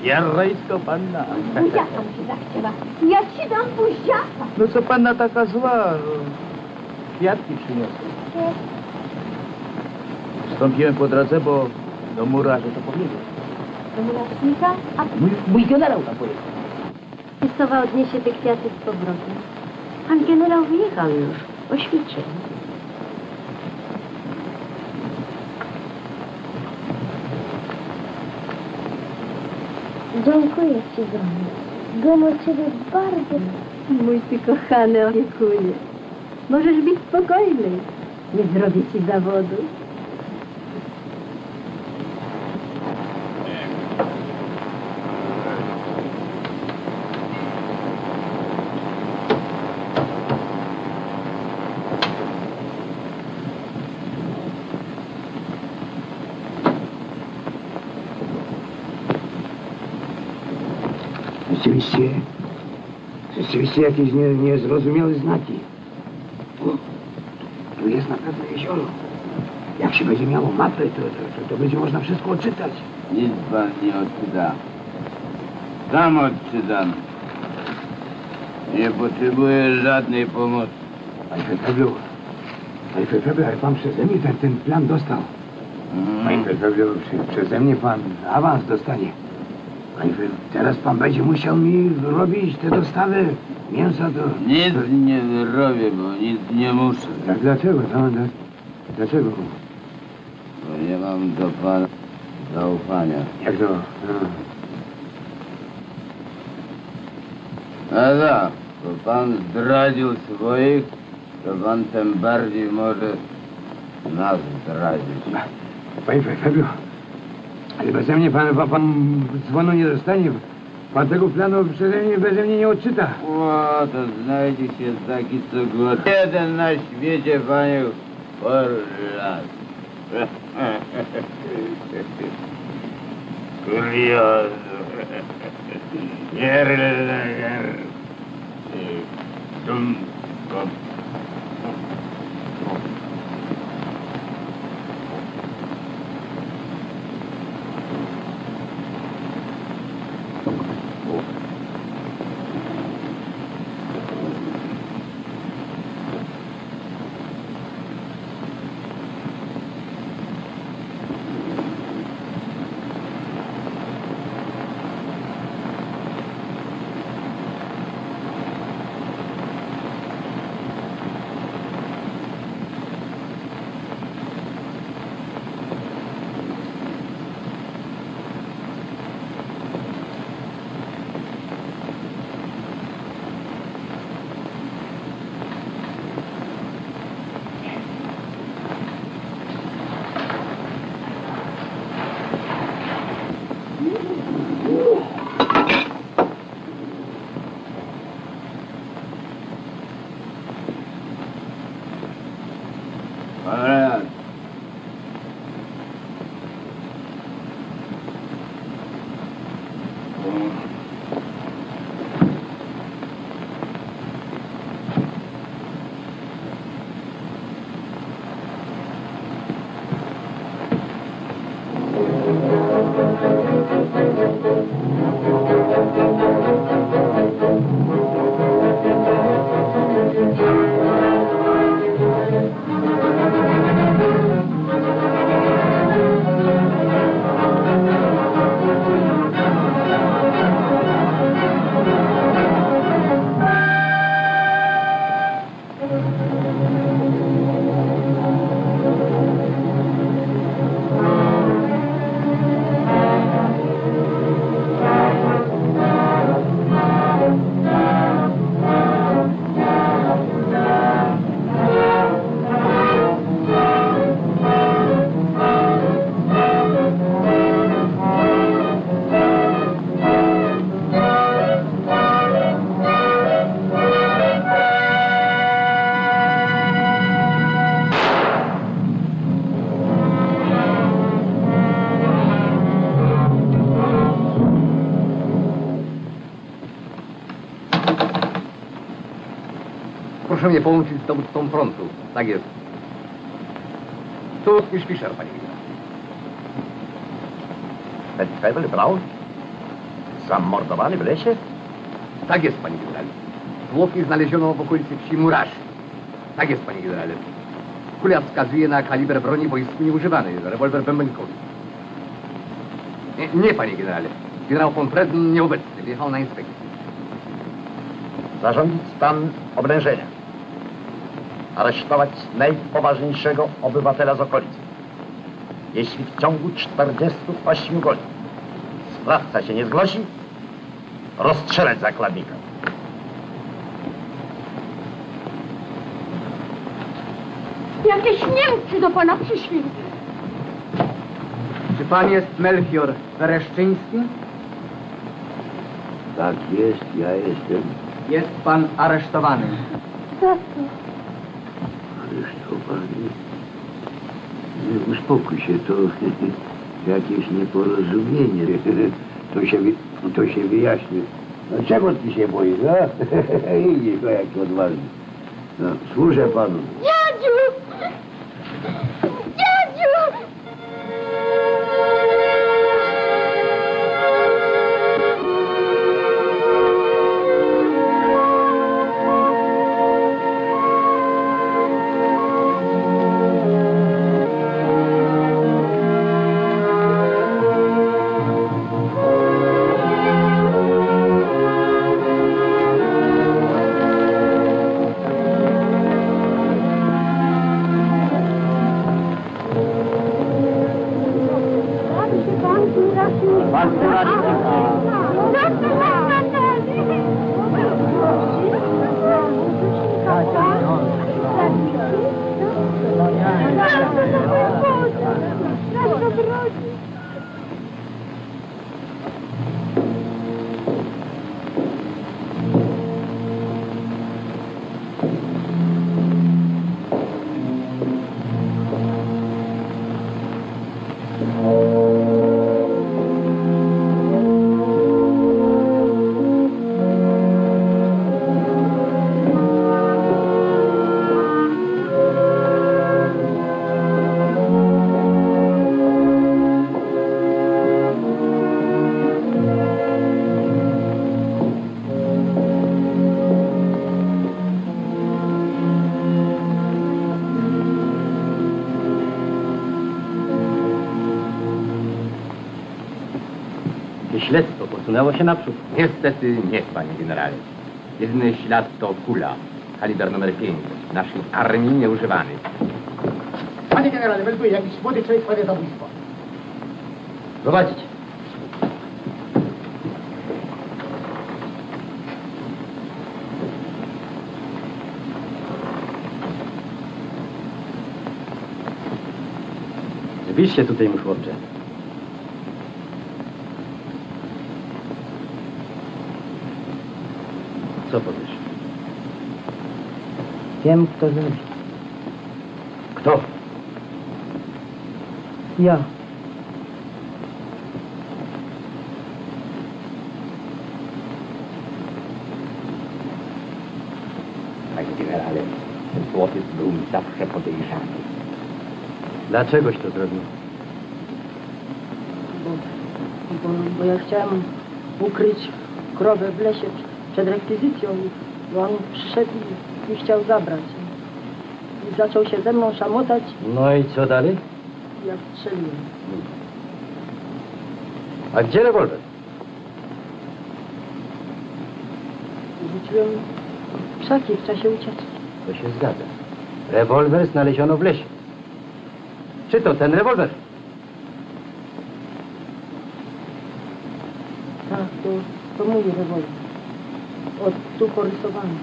Jarrojsko panna. Buziaka mu się zachciała. Ja ci dam buziaka. No co panna taka zła? Kwiatki przyniosła. Wstąpiłem po drodze, bo do mura, że to powiedział. Do muracznika? A Mój, mój generał tam pojechał. Pistowa odniesie te kwiaty z powrotem. Pan generał wyjechał już. O Dziękuję ci. Byłem od ciebie bardzo... Mój ty kochany opiekunie. Możesz być spokojny. Nie zrobię ci zawodu. Rzeczywiście, rzeczywiście jakieś nie, niezrozumiałe znaki. O, tu jest na pewno jezioro. Jak się będzie miało mapę, to, to, to, to będzie można wszystko odczytać. Nic pan nie odczyta. Sam odczytam. Nie potrzebuję żadnej pomocy. Panie Fefeblu, panie Fefeblu, ale pan przeze mnie ten, ten plan dostał. Panie Fefeblu, przeze mnie pan awans dostanie. Teraz pan będzie musiał mi robić te dostawy mięsa do... Nic nie robię, bo nic nie muszę. Tak, dlaczego? No, dla- dlaczego? Bo nie mam do pana zaufania. Jak to? No. A da, bo pan zdradził swoich, to pan tym bardziej może nas zdradzić. Panie Fefeblu, ale beze mnie pan, pan, pan dzwonu nie dostanie. Pan tego planu przeze mnie, beze mnie nie odczyta. O, to znajdzie się taki, co jeden na świecie, panie Orlas. Kuriozo. Jerleger. Dumko. Orlas. Proszę mnie połączyć z dowódcą frontu. Tak jest. Tu niż Fischer, panie. Ten Febel Braun? Zamordowany w lesie? Tak jest, panie generale. Zwłoki znaleziono w okolicy wsi Muraszy. Tak jest, panie generale. Kulia wskazuje na kaliber broni wojskowej nieużywany, rewolwer bębenkowy. Nie, nie, panie generale. Generał von Freden nieobecny, wjechał na inspekcję. Zarządzić stan oblężenia. Aresztować najpoważniejszego obywatela z okolicy. Jeśli w ciągu 48 godzin sprawca się nie zgłosi, rozstrzelać zakładnika. Jakieś Niemcy do pana przyszli. Czy pan jest Melchior Wereszczyński? Tak jest, ja jestem Jest pan aresztowany. Za co? aresztowany. Nie, Uspokój się, to jakieś nieporozumienie. To się, to się wyjaśni. No czego ty się boisz, a? Idziesz, no jaki odważny. No, służę panu. Posunęło się naprzód. Niestety nie, panie generale. Jedyny ślad to kula, kaliber numer 5, w naszej armii nieużywany. Panie generale, melduje, jakiś młody człowiek sprawia zabójstwo. Prowadzić. Zbliż się tutaj, mój chłopcze. Co powiesz? Wiem, kto zrobi. Kto? Ja. Panie generale, ten chłopiec był mi zawsze podejrzany. Dlaczegoś to zrobił? Bo, bo, bo ja chciałem ukryć krowę w lesie przed rekwizycją bo on przyszedł i, chciał zabrać. I zaczął się ze mną szamotać No i co dalej? ja strzeliłem. A gdzie rewolwer? Rzuciłem w krzaki w czasie ucieczki. To się zgadza. Rewolwer znaleziono w lesie. Czy to ten rewolwer? Tak, to, to mój rewolwer. Tu porysowany.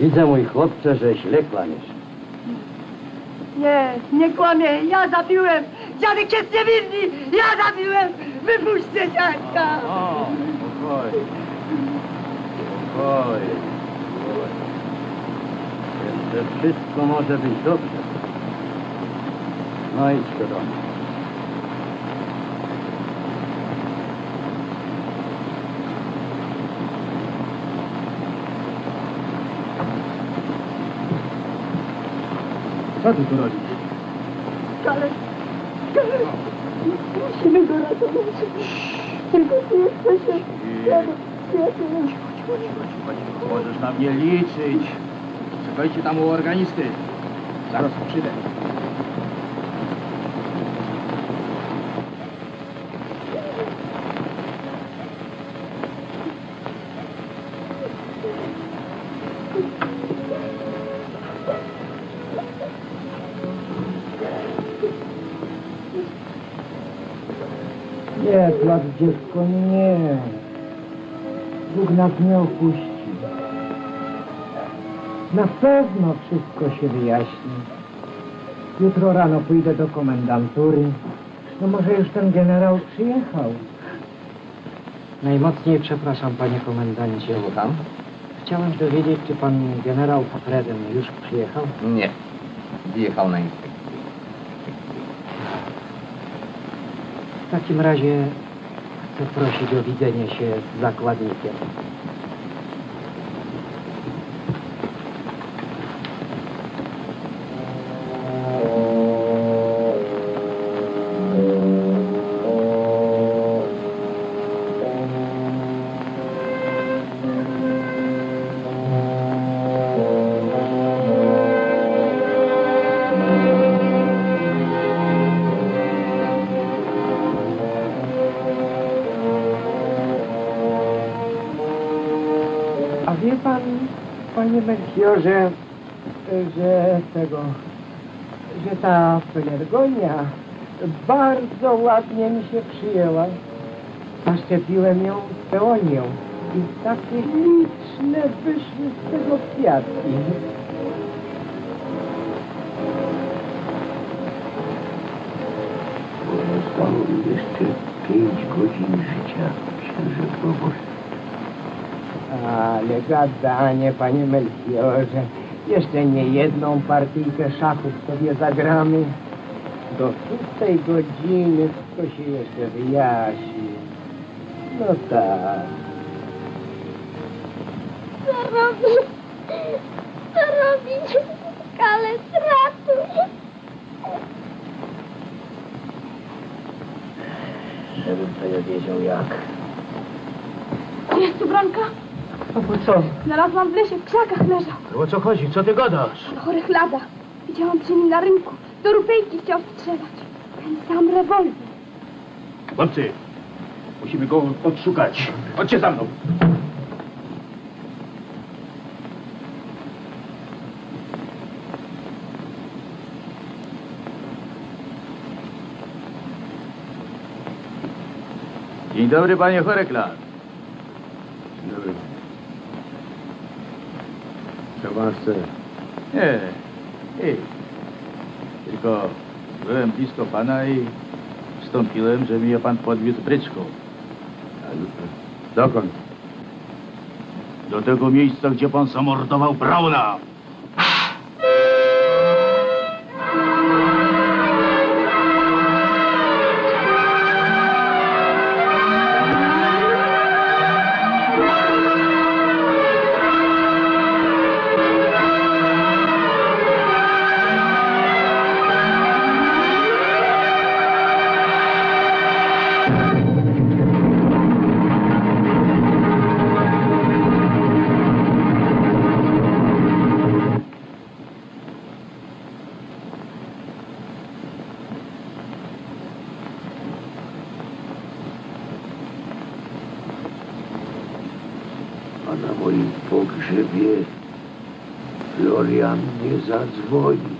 Widzę, mój chłopcze, że źle kłamiesz. Nie, nie kłamie, ja zabiłem! Dziadek jest niewinny! Ja zabiłem! Wypuśćcie dziadka! O, spokojnie. Spokojnie. Jeszcze wszystko może być dobrze. No idź do domu. Co ty tu robisz? Ale... Musimy go ratować. Tylko ty jesteś... Przyjacielem. Możesz na mnie liczyć. Czekajcie tam u organisty. Zaraz przyjdę. Dziecko, nie. Bóg nas nie opuści. Na pewno wszystko się wyjaśni. Jutro rano pójdę do komendantury. No może już ten generał przyjechał. Najmocniej przepraszam, panie komendancie. Słucham? Chciałem dowiedzieć, czy pan generał Freden już przyjechał? Nie. Zjechał na inspekcję. W takim razie chcę prosić o widzenie się z panie Melchiorze, że tego, że ta pelergonia Bardzo ładnie mi się przyjęła. Zaszczepiłem ją peonią i takie liczne wyszły z tego kwiatki. Pozostało jeszcze pięć godzin życia, księże proboszcz. Ale gadanie, panie Melchiorze. Jeszcze nie jedną partyjkę szachów sobie zagramy. Do szóstej godziny to się jeszcze wyjaśni. No tak. Co robić? Co robić? Kalec, ratuj! Żebym ja wiedział jak. Jest tu Bronka? Co? Znalazłam w lesie, w krzakach leżał. O co chodzi? Co ty gadasz? Na chorych lada. Widziałam przy nim na rynku. Do rupejki chciał strzelać. Ten sam rewolwer. Chłopcy, musimy go odszukać. Chodźcie za mną. Dzień dobry, panie Choreklan. Co pan chce? Nie, nic. Tylko byłem blisko pana i wstąpiłem, że mnie pan podwiózł bryczką. Dokąd? Do tego miejsca, gdzie pan zamordował Brauna. A na moim pogrzebie Florian nie zadzwoni.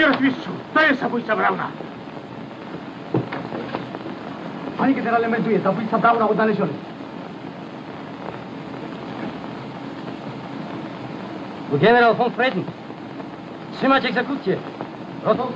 πάει ο ρυθμίσεις σου. Τέσσα που είσαι μπράουνα. Πάει και τώρα λέμε ντουίες, θα που μπράουνα όταν είσαι όλοι. Ο γέμεραλ Φον Φρέντιν. Σήμα και εξακούτσιε. Ρωτώ.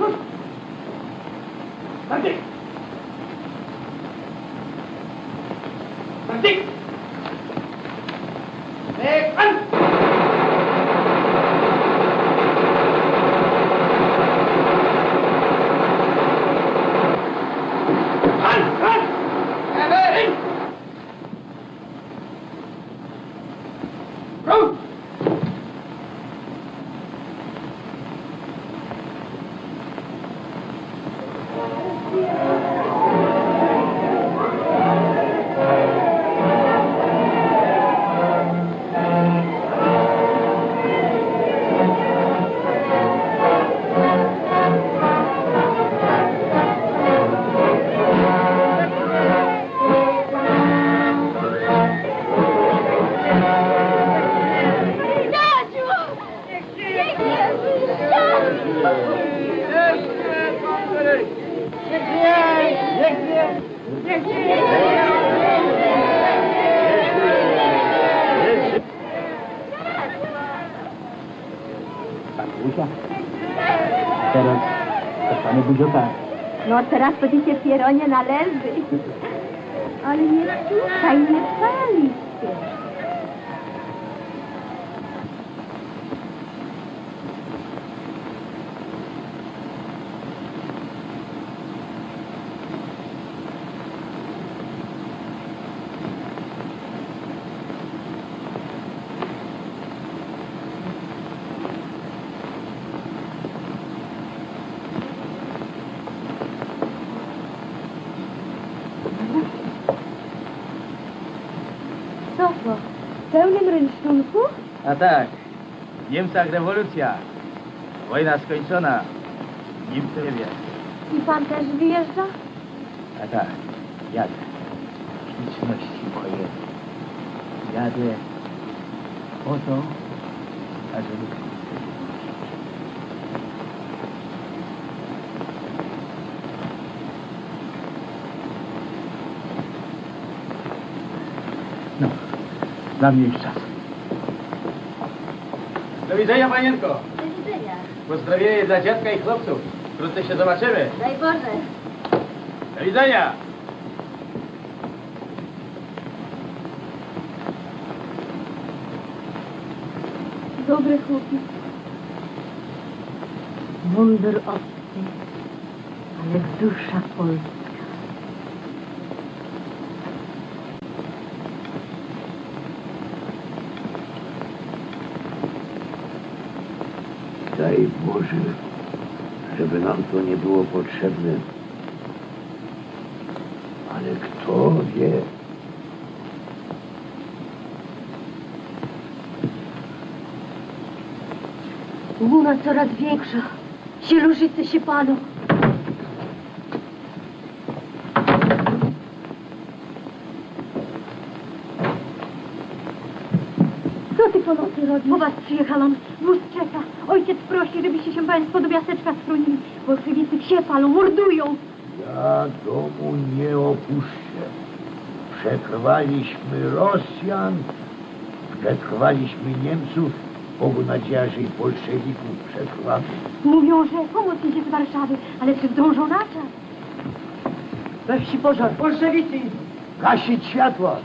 To dużo tak. No teraz będziecie pieronie należy. Ale nie słuchaj, nie pali się. Co to? W pełnym rynsztunku? A tak, w Niemcach rewolucja. Wojna skończona. Niemcy wie. I pan też wyjeżdża? A tak, jadę. Śliczności moje. Jadę po to, ażeby No, dla mnie już czas. Do widzenia, panienko. Do widzenia. Pozdrowienie dla dziadka i chłopców. Wkrótce się zobaczymy. Daj Boże. Do widzenia. Dobry chłopiec. Mundur obcy, ale dusza polska. to nie było potrzebne. Ale kto wie? Guma coraz większa. Zielużyce się palą. Co ty po nocy robisz? Po was przyjechałam. Wóz czeka. Ojciec prosi, żebyście się państwo do miasteczka schronili. Bolszewicy się palą, mordują. Ja domu nie opuszczę. Przetrwaliśmy Rosjan, przetrwaliśmy Niemców, Bogu nadzieja, że i bolszewików przetrwamy. Mówią, że pomoc idzie z Warszawy, ale czy zdążą na czas? We wsi pożar, bolszewicy! Gasić światła!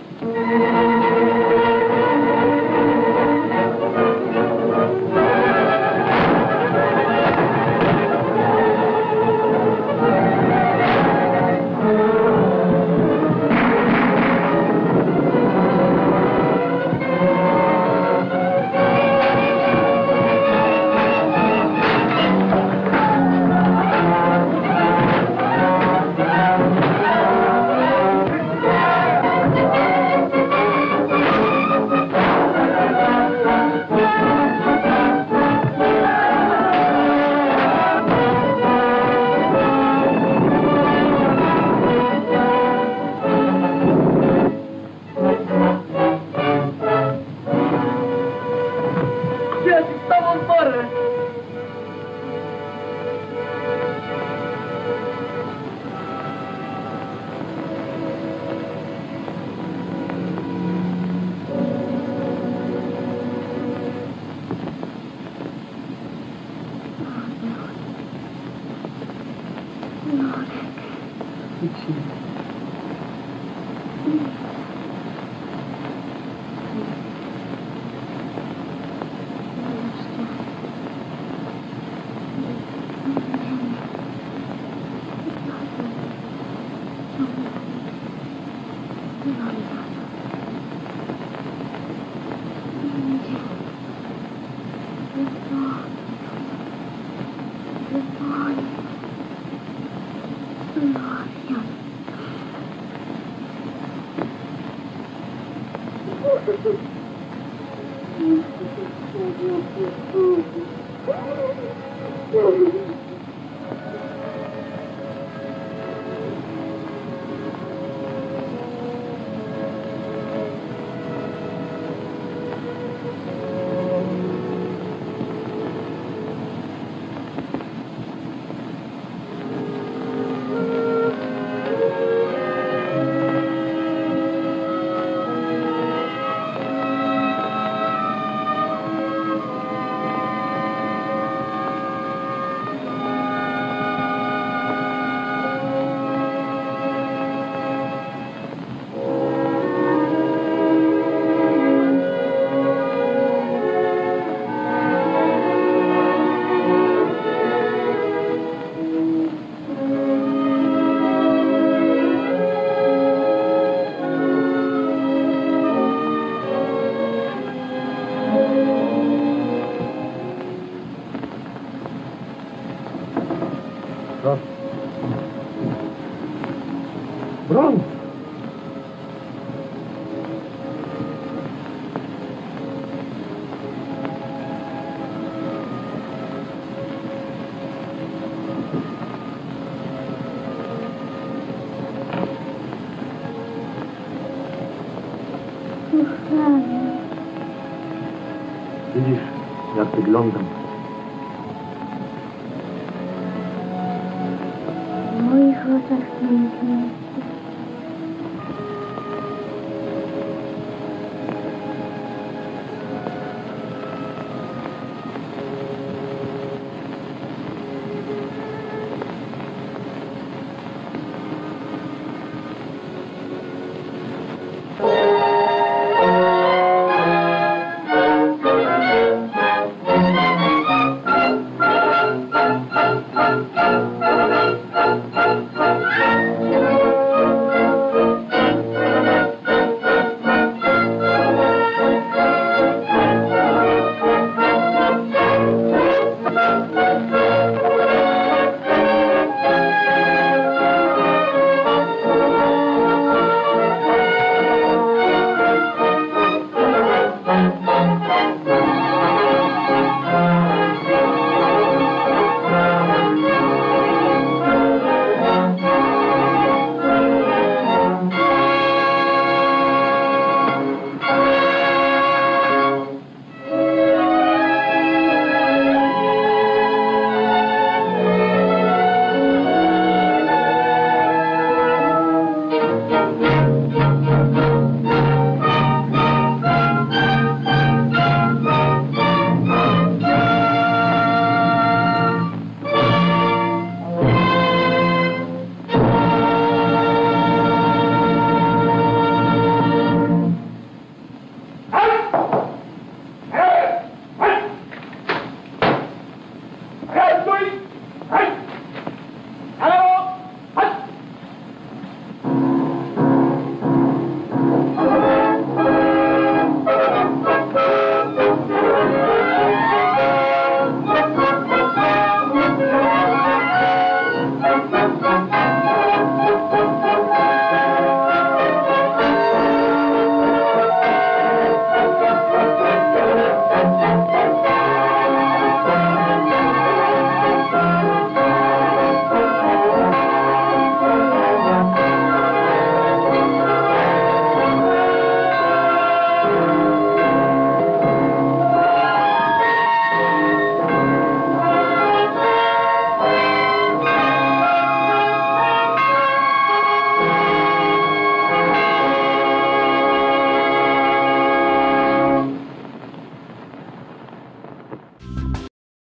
Jak wyglądam.